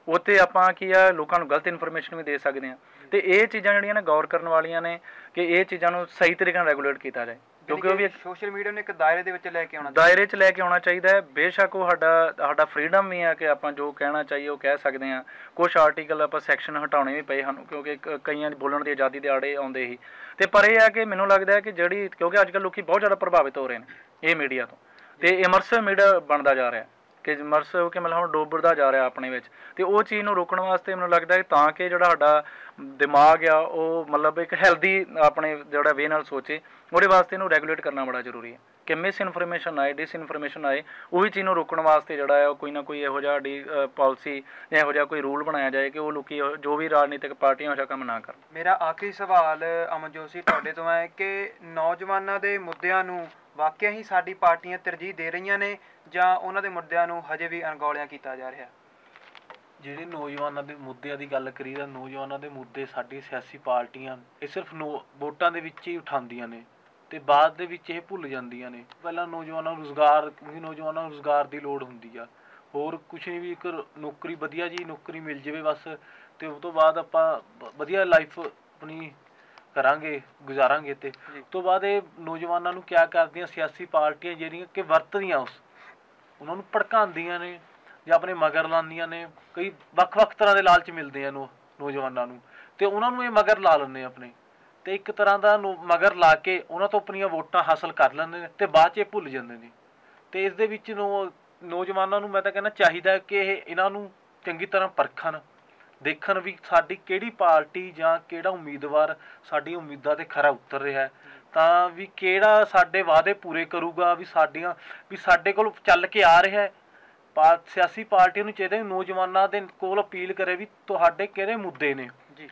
ਉੱਤੇ ਆਪਾਂ ਕੀ ਆ ਲੋਕਾਂ ਨੂੰ ਗਲਤ ਇਨਫੋਰਮੇਸ਼ਨ ਵੀ ਦੇ ਸਕਦੇ ਹਾਂ। ਤੇ ਇਹ ਚੀਜ਼ਾਂ ਜਿਹੜੀਆਂ ਨੇ ਗੌਰ ਕਰਨ ਵਾਲੀਆਂ ਨੇ ਕਿ ਇਹ ਚੀਜ਼ਾਂ ਨੂੰ ਸਹੀ ਤਰੀਕੇ ਨਾਲ ਰੈਗੂਲੇਟ ਕੀਤਾ ਜਾਏ। ਕਿਉਂਕਿ ਉਹ ਵੀ ਇੱਕ ਸੋਸ਼ਲ ਮੀਡੀਆ ਨੂੰ ਇੱਕ ਦਾਇਰੇ ਦੇ ਵਿੱਚ ਲੈ ਕੇ ਆਉਣਾ ਦਾਇਰੇ 'ਚ ਲੈ ਕੇ ਆਉਣਾ ਚਾਹੀਦਾ ਹੈ। ਬੇਸ਼ੱਕ ਉਹ ਸਾਡਾ ਸਾਡਾ ਫਰੀडम ਵੀ ਹੈ ਕਿ ਆਪਾਂ ਜੋ ਕਹਿਣਾ ਚਾਹੀਏ ਉਹ ਕਹਿ ਸਕਦੇ ਹਾਂ। ਕੁਝ ਆਰਟੀਕਲ ਆਪਾਂ ਸੈਕਸ਼ਨ ਹਟਾਉਣੇ ਵੀ ਪਏ ਸਾਨੂੰ ਕਿਉਂਕਿ ਕਈਆਂ ਦੀ ਬੋਲਣ ਦੀ ਆਜ਼ਾਦੀ ਦੇ ਆੜੇ ਆਉਂਦੇ ਹੀ। ਤੇ ਪਰ ਇਹ ਹੈ ਕਿ ਮੈਨੂੰ ਲੱਗਦਾ ਹੈ ਕਿ ਜਿਹੜੀ ਕਿਉਂਕਿ ਅੱਜ ਕੱਲ੍ਹ ਲੋਕੀ ਬਹੁਤ ਜ਼ਿਆਦਾ ਪ੍ਰਭਾਵਿਤ ਹੋ ਰਹੇ ਨੇ ਇਹ ਮੀਡੀਆ ਤੋਂ। ਤੇ ਇਮਰਸਿਵ ਮੀਡੀਆ ਬਣਦਾ ਜਾ ਰਿਹਾ। ਕਿ ਇਮਰਸਿਵ ਹੋ ਕੇ ਮਤਲਬ ਹੁਣ ਡੋਬਰਦਾ ਜਾ ਰਿਹਾ ਆਪਣੇ ਵਿੱਚ। ਤੇ ਉਹ ਚੀਜ਼ ਨੂੰ ਰੋਕਣ ਵਾਸਤੇ ਮੈਨੂੰ ਲੱਗਦਾ ਹੈ ਤਾਂ ਕਿ ਜਿਹੜਾ ਸਾਡਾ ਦਿਮਾਗ ਆ, ਉਹ ਮਤਲਬ ਇੱਕ ਹੈਲਦੀ ਆਪਣੇ ਜਿਹੜਾ ਵੇ ਨਾਲ ਸੋਚੇ, ਉਹਦੇ ਵਾਸਤੇ ਇਹਨੂੰ ਰੈਗੂਲੇਟ ਕਰਨਾ ਬੜਾ ਜ਼ਰੂਰੀ ਹੈ। ਕਿ ਮਿਸ ਇਨਫੋਰਮੇਸ਼ਨ ਆਏ ਡਿਸ ਇਨਫੋਰਮੇਸ਼ਨ ਆਏ, ਉਹੀ ਚੀਜ਼ ਨੂੰ ਰੋਕਣ ਵਾਸਤੇ ਜਿਹੜਾ ਹੈ ਉਹ ਕੋਈ ਨਾ ਕੋਈ ਇਹੋ ਜਿਹਾ ਡੀ ਪਾਲਿਸੀ ਜਾਂ ਇਹੋ ਜਿਹਾ ਕੋਈ ਰੂਲ ਬਣਾਇਆ ਜਾਏ ਕਿ ਉਹ ਲੋਕੀ ਜੋ ਵੀ ਰਾਜਨੀਤਿਕ ਪਾਰਟੀਆਂ ਇਹੋ ਕੰਮ ਨਾ ਕਰਨ। ਮੇਰਾ ਆਖਰੀ ਸਵਾਲ, ਅਮਨਜੋਤ ਸਿੰਘ, ਤੁਹਾਡੇ ਤੋਂ ਹੈ ਕਿ ਨੌਜਵਾਨਾਂ ਦੇ ਮੁੱਦਿਆਂ ਨੂੰ ਵਾਕਿਆ ਹੀ ਸਾਡੀ ਪਾਰਟੀਆਂ ਤਰਜੀਹ ਦੇ ਰਹੀਆਂ ਨੇ ਜਾਂ ਉਹਨਾਂ ਦੇ ਮੁੱਦਿਆਂ ਨੂੰ ਹਜੇ ਵੀ ਅਣਗੌਲਿਆਂ ਕੀਤਾ ਜਾ ਰਿਹਾ। ਜਿਹੜੇ ਨੌਜਵਾਨਾਂ ਦੇ ਮੁੱਦਿਆਂ ਦੀ ਗੱਲ ਕਰੀ ਤਾਂ ਨੌਜਵਾਨਾਂ ਦੇ ਮੁੱਦੇ ਸਾਡੀ ਸਿਆਸੀ ਪਾਰਟੀਆਂ ਇਹ ਸਿਰਫ ਨੋ- ਵੋਟਾਂ ਦੇ ਵਿੱਚ ਹੀ ਉਠਾਉਂਦੀਆਂ ਨੇ ਤੇ ਬਾਅਦ ਦੇ ਵਿੱਚ ਇਹ ਭੁੱਲ ਜਾਂਦੀਆਂ ਨੇ। ਪਹਿਲਾਂ ਨੌਜਵਾਨਾਂ ਨੂੰ ਰੋਜ਼ਗਾਰ ਕਿਉਂਕਿ ਨੌਜਵਾਨਾਂ ਨੂੰ ਰੋਜ਼ਗਾਰ ਦੀ ਲੋੜ ਹੁੰਦੀ ਆ। ਹੋਰ ਕੁਛ ਨਹੀਂ ਵੀ ਇੱਕ ਨੌਕਰੀ ਵਧੀਆ ਜੀ ਨੌਕਰੀ ਮਿਲ ਜਾਵੇ ਬਸ ਤੇ ਉਸ ਤੋਂ ਬਾਅਦ ਆਪਾਂ ਵਧੀਆ ਲਾਈਫ ਆਪਣੀ ਕਰਾਂਗੇ ਗੁਜ਼ਾਰਾਂਗੇ ਤੇ ਤੋਂ ਬਾਅਦ ਇਹ ਨੌਜਵਾਨਾਂ ਨੂੰ ਕਿਆ ਕਰਦੀਆਂ ਸਿਆਸੀ ਪਾਰਟੀਆਂ ਜਿਹੜੀਆਂ ਕਿ ਵਰਤਦੀਆਂ ਉਸ। ਉਹਨਾਂ ਨੂੰ ਭੜਕਾਉਂਦੀਆਂ ਨੇ ਜਾਂ ਆਪਣੇ ਮਗਰ ਲਾਉਂਦੀਆਂ ਨੇ। ਕਈ ਵੱਖ-ਵੱਖ ਤਰ੍ਹਾਂ ਦੇ ਲਾਲਚ ਮਿਲਦੇ ਆ ਨੌਜਵਾਨਾਂ ਨੂੰ। ਤੇ ਉਹਨਾਂ ਨੂੰ ਇਹ ਮਗਰ ਲਾ ਲੈਂਦੇ ਆ ਆਪਣੇ। ਤੇ ਇੱਕ ਤਰ੍ਹਾਂ ਦਾ ਮਗਰ ਲਾ ਕੇ ਉਹਨਾਂ ਤੋਂ ਆਪਣੀਆਂ ਵੋਟਾਂ ਹਾਸਲ ਕਰ ਲੈਂਦੇ ਨੇ ਤੇ ਬਾਅਦ 'ਚ ਇਹ ਭੁੱਲ ਜਾਂਦੇ ਨੇ। ਤੇ ਇਸ ਦੇ ਵਿੱਚ ਨੌ- ਨੌਜਵਾਨਾਂ ਨੂੰ ਮੈਂ ਤਾਂ ਕਹਿੰਦਾ ਚਾਹੀਦਾ ਕਿ ਇਹ ਇਹਨਾਂ ਨੂੰ ਚੰਗੀ ਤਰ੍ਹਾਂ ਪਰਖਣ। ਦੇਖਣ ਵੀ ਸਾਡੀ ਕਿਹੜੀ ਪਾਰਟੀ ਜਾਂ ਕਿਹੜਾ ਉਮੀਦਵਾਰ ਸਾਡੀ ਉਮੀਦਾਂ ਤੇ ਖਰਾ ਉਤਰ ਰਿਹਾ ਹੈ। ਤਾਂ ਵੀ ਕਿਹੜਾ ਸਾਡੇ ਵਾਅਦੇ ਪੂਰੇ ਕਰੂਗਾ ਵੀ ਸਾਡੀਆਂ ਵੀ ਸਾਡੇ ਕੋਲ ਚੱਲ ਕੇ ਆ ਰਿਹਾ ਹੈ। ਪਾ ਸਿਆਸੀ ਪਾਰਟੀ ਨੂੰ ਚਾਹੀਦਾ ਵੀ ਨੌਜਵਾਨਾਂ ਦੇ ਕੋਲ ਅਪੀਲ ਕਰੇ ਵੀ ਤੁਹਾਡੇ ਕਿਹੜੇ ਮੁੱਦੇ ਨੇ। ਜੀ।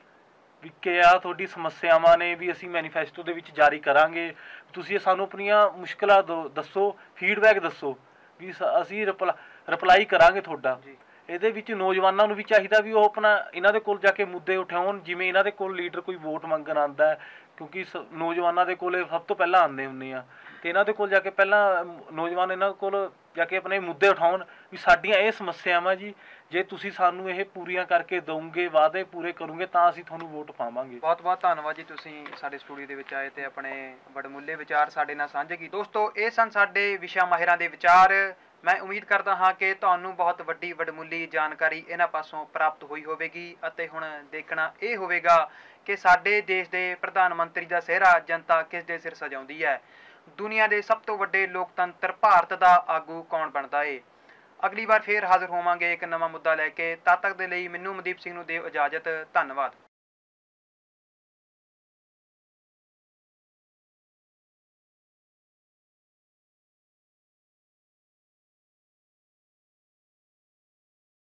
ਵੀ ਕਿਆ ਤੁਹਾਡੀ ਸਮੱਸਿਆਵਾਂ ਨੇ ਵੀ ਅਸੀਂ ਮੈਨੀਫੈਸਟੋ ਦੇ ਵਿੱਚ ਜਾਰੀ ਕਰਾਂਗੇ। ਤੁਸੀਂ ਸਾਨੂੰ ਆਪਣੀਆਂ ਮੁਸ਼ਕਲਾਂ ਦੱਸੋ ਫੀਡਬੈਕ ਦੱਸੋ। ਵੀ ਅਸੀਂ ਰਿਪਲਾਈ ਕਰਾਂਗੇ ਤੁਹਾਡਾ। ਜੀ। ਇਹਦੇ ਵਿੱਚ ਨੌਜਵਾਨਾਂ ਨੂੰ ਵੀ ਚਾਹੀਦਾ ਵੀ ਉਹ ਆਪਣਾ ਇਹਨਾਂ ਦੇ ਕੋਲ ਜਾ ਕੇ ਮੁੱਦੇ ਉਠਾਉਣ, ਜਿਵੇਂ ਇਹਨਾਂ ਦੇ ਕੋਲ ਲੀਡਰ ਕੋਈ ਵੋਟ ਮੰਗਣ ਆਂਦਾ ਹੈ, ਕਿਉਂਕਿ ਸ- ਨੌਜਵਾਨਾਂ ਦੇ ਕੋਲੇ ਸਭ ਤੋਂ ਪਹਿਲਾਂ ਆਉਂਦੇ ਹੁੰਦੇ ਆ। ਤੇ ਇਹਨਾਂ ਦੇ ਕੋਲ ਜਾ ਕੇ ਪਹਿਲਾਂ ਨੌਜਵਾਨ ਇਹਨਾਂ ਕੋਲ ਜਾ ਕੇ ਆਪਣੇ ਮੁੱਦੇ ਉਠਾਉਣ ਵੀ ਸਾਡੀਆਂ ਇਹ ਸਮੱਸਿਆਵਾਂ ਜੀ, ਜੇ ਤੁਸੀਂ ਸਾਨੂੰ ਇਹ ਪੂਰੀਆਂ ਕਰਕੇ ਦਵੋਗੇ, ਵਾਅਦੇ ਪੂਰੇ ਕਰੋਗੇ, ਤਾਂ ਅਸੀਂ ਤੁਹਾਨੂੰ ਵੋਟ ਪਾਵਾਂਗੇ। ਬਹੁਤ ਬਹੁਤ ਧੰਨਵਾਦ ਜੀ ਤੁਸੀਂ ਸਾਡੇ ਸਟੂਡੀਓ ਦੇ ਵਿੱਚ ਆਏ ਤੇ ਆਪਣੇ ਵਡਮੁੱਲੇ ਵਿਚਾਰ ਸਾਡੇ ਨਾਲ ਸਾਂਝੇ ਕੀਤੇ। ਦੋਸਤੋ, ਇਹ ਸਨ ਸਾਡੇ ਵਿਸ਼ਾ ਮਾਹਿਰਾਂ ਦੇ ਵਿਚਾਰ। ਮੈਂ ਉਮੀਦ ਕਰਦਾ ਹਾਂ ਕਿ ਤੁਹਾਨੂੰ ਬਹੁਤ ਵੱਡੀ ਵਡਮੁੱਲੀ ਜਾਣਕਾਰੀ ਇਹਨਾਂ ਪਾਸੋਂ ਪ੍ਰਾਪਤ ਹੋਈ ਹੋਵੇਗੀ ਅਤੇ ਹੁਣ ਦੇਖਣਾ ਇਹ ਹੋਵੇਗਾ ਕਿ ਸਾਡੇ ਦੇਸ਼ ਦੇ ਪ੍ਰਧਾਨ ਮੰਤਰੀ ਦਾ ਸਿਹਰਾ ਜਨਤਾ ਕਿਸ ਦੇ ਸਿਰ ਸਜਾਉਂਦੀ ਹੈ। ਦੁਨੀਆ ਦੇ ਸਭ ਤੋਂ ਵੱਡੇ ਲੋਕਤੰਤਰ ਭਾਰਤ ਦਾ ਆਗੂ ਕੌਣ ਬਣਦਾ ਏ? ਅਗਲੀ ਵਾਰ ਫੇਰ ਹਾਜ਼ਰ ਹੋਵਾਂਗੇ ਇੱਕ ਨਵਾਂ ਮੁੱਦਾ ਲੈ ਕੇ। ਤਦ ਤੱਕ ਦੇ ਲਈ ਮੈਨੂੰ ਮਨਦੀਪ ਸਿੰਘ ਨੂੰ ਦਿਓ ਇਜਾਜ਼ਤ। ਧੰਨਵਾਦ।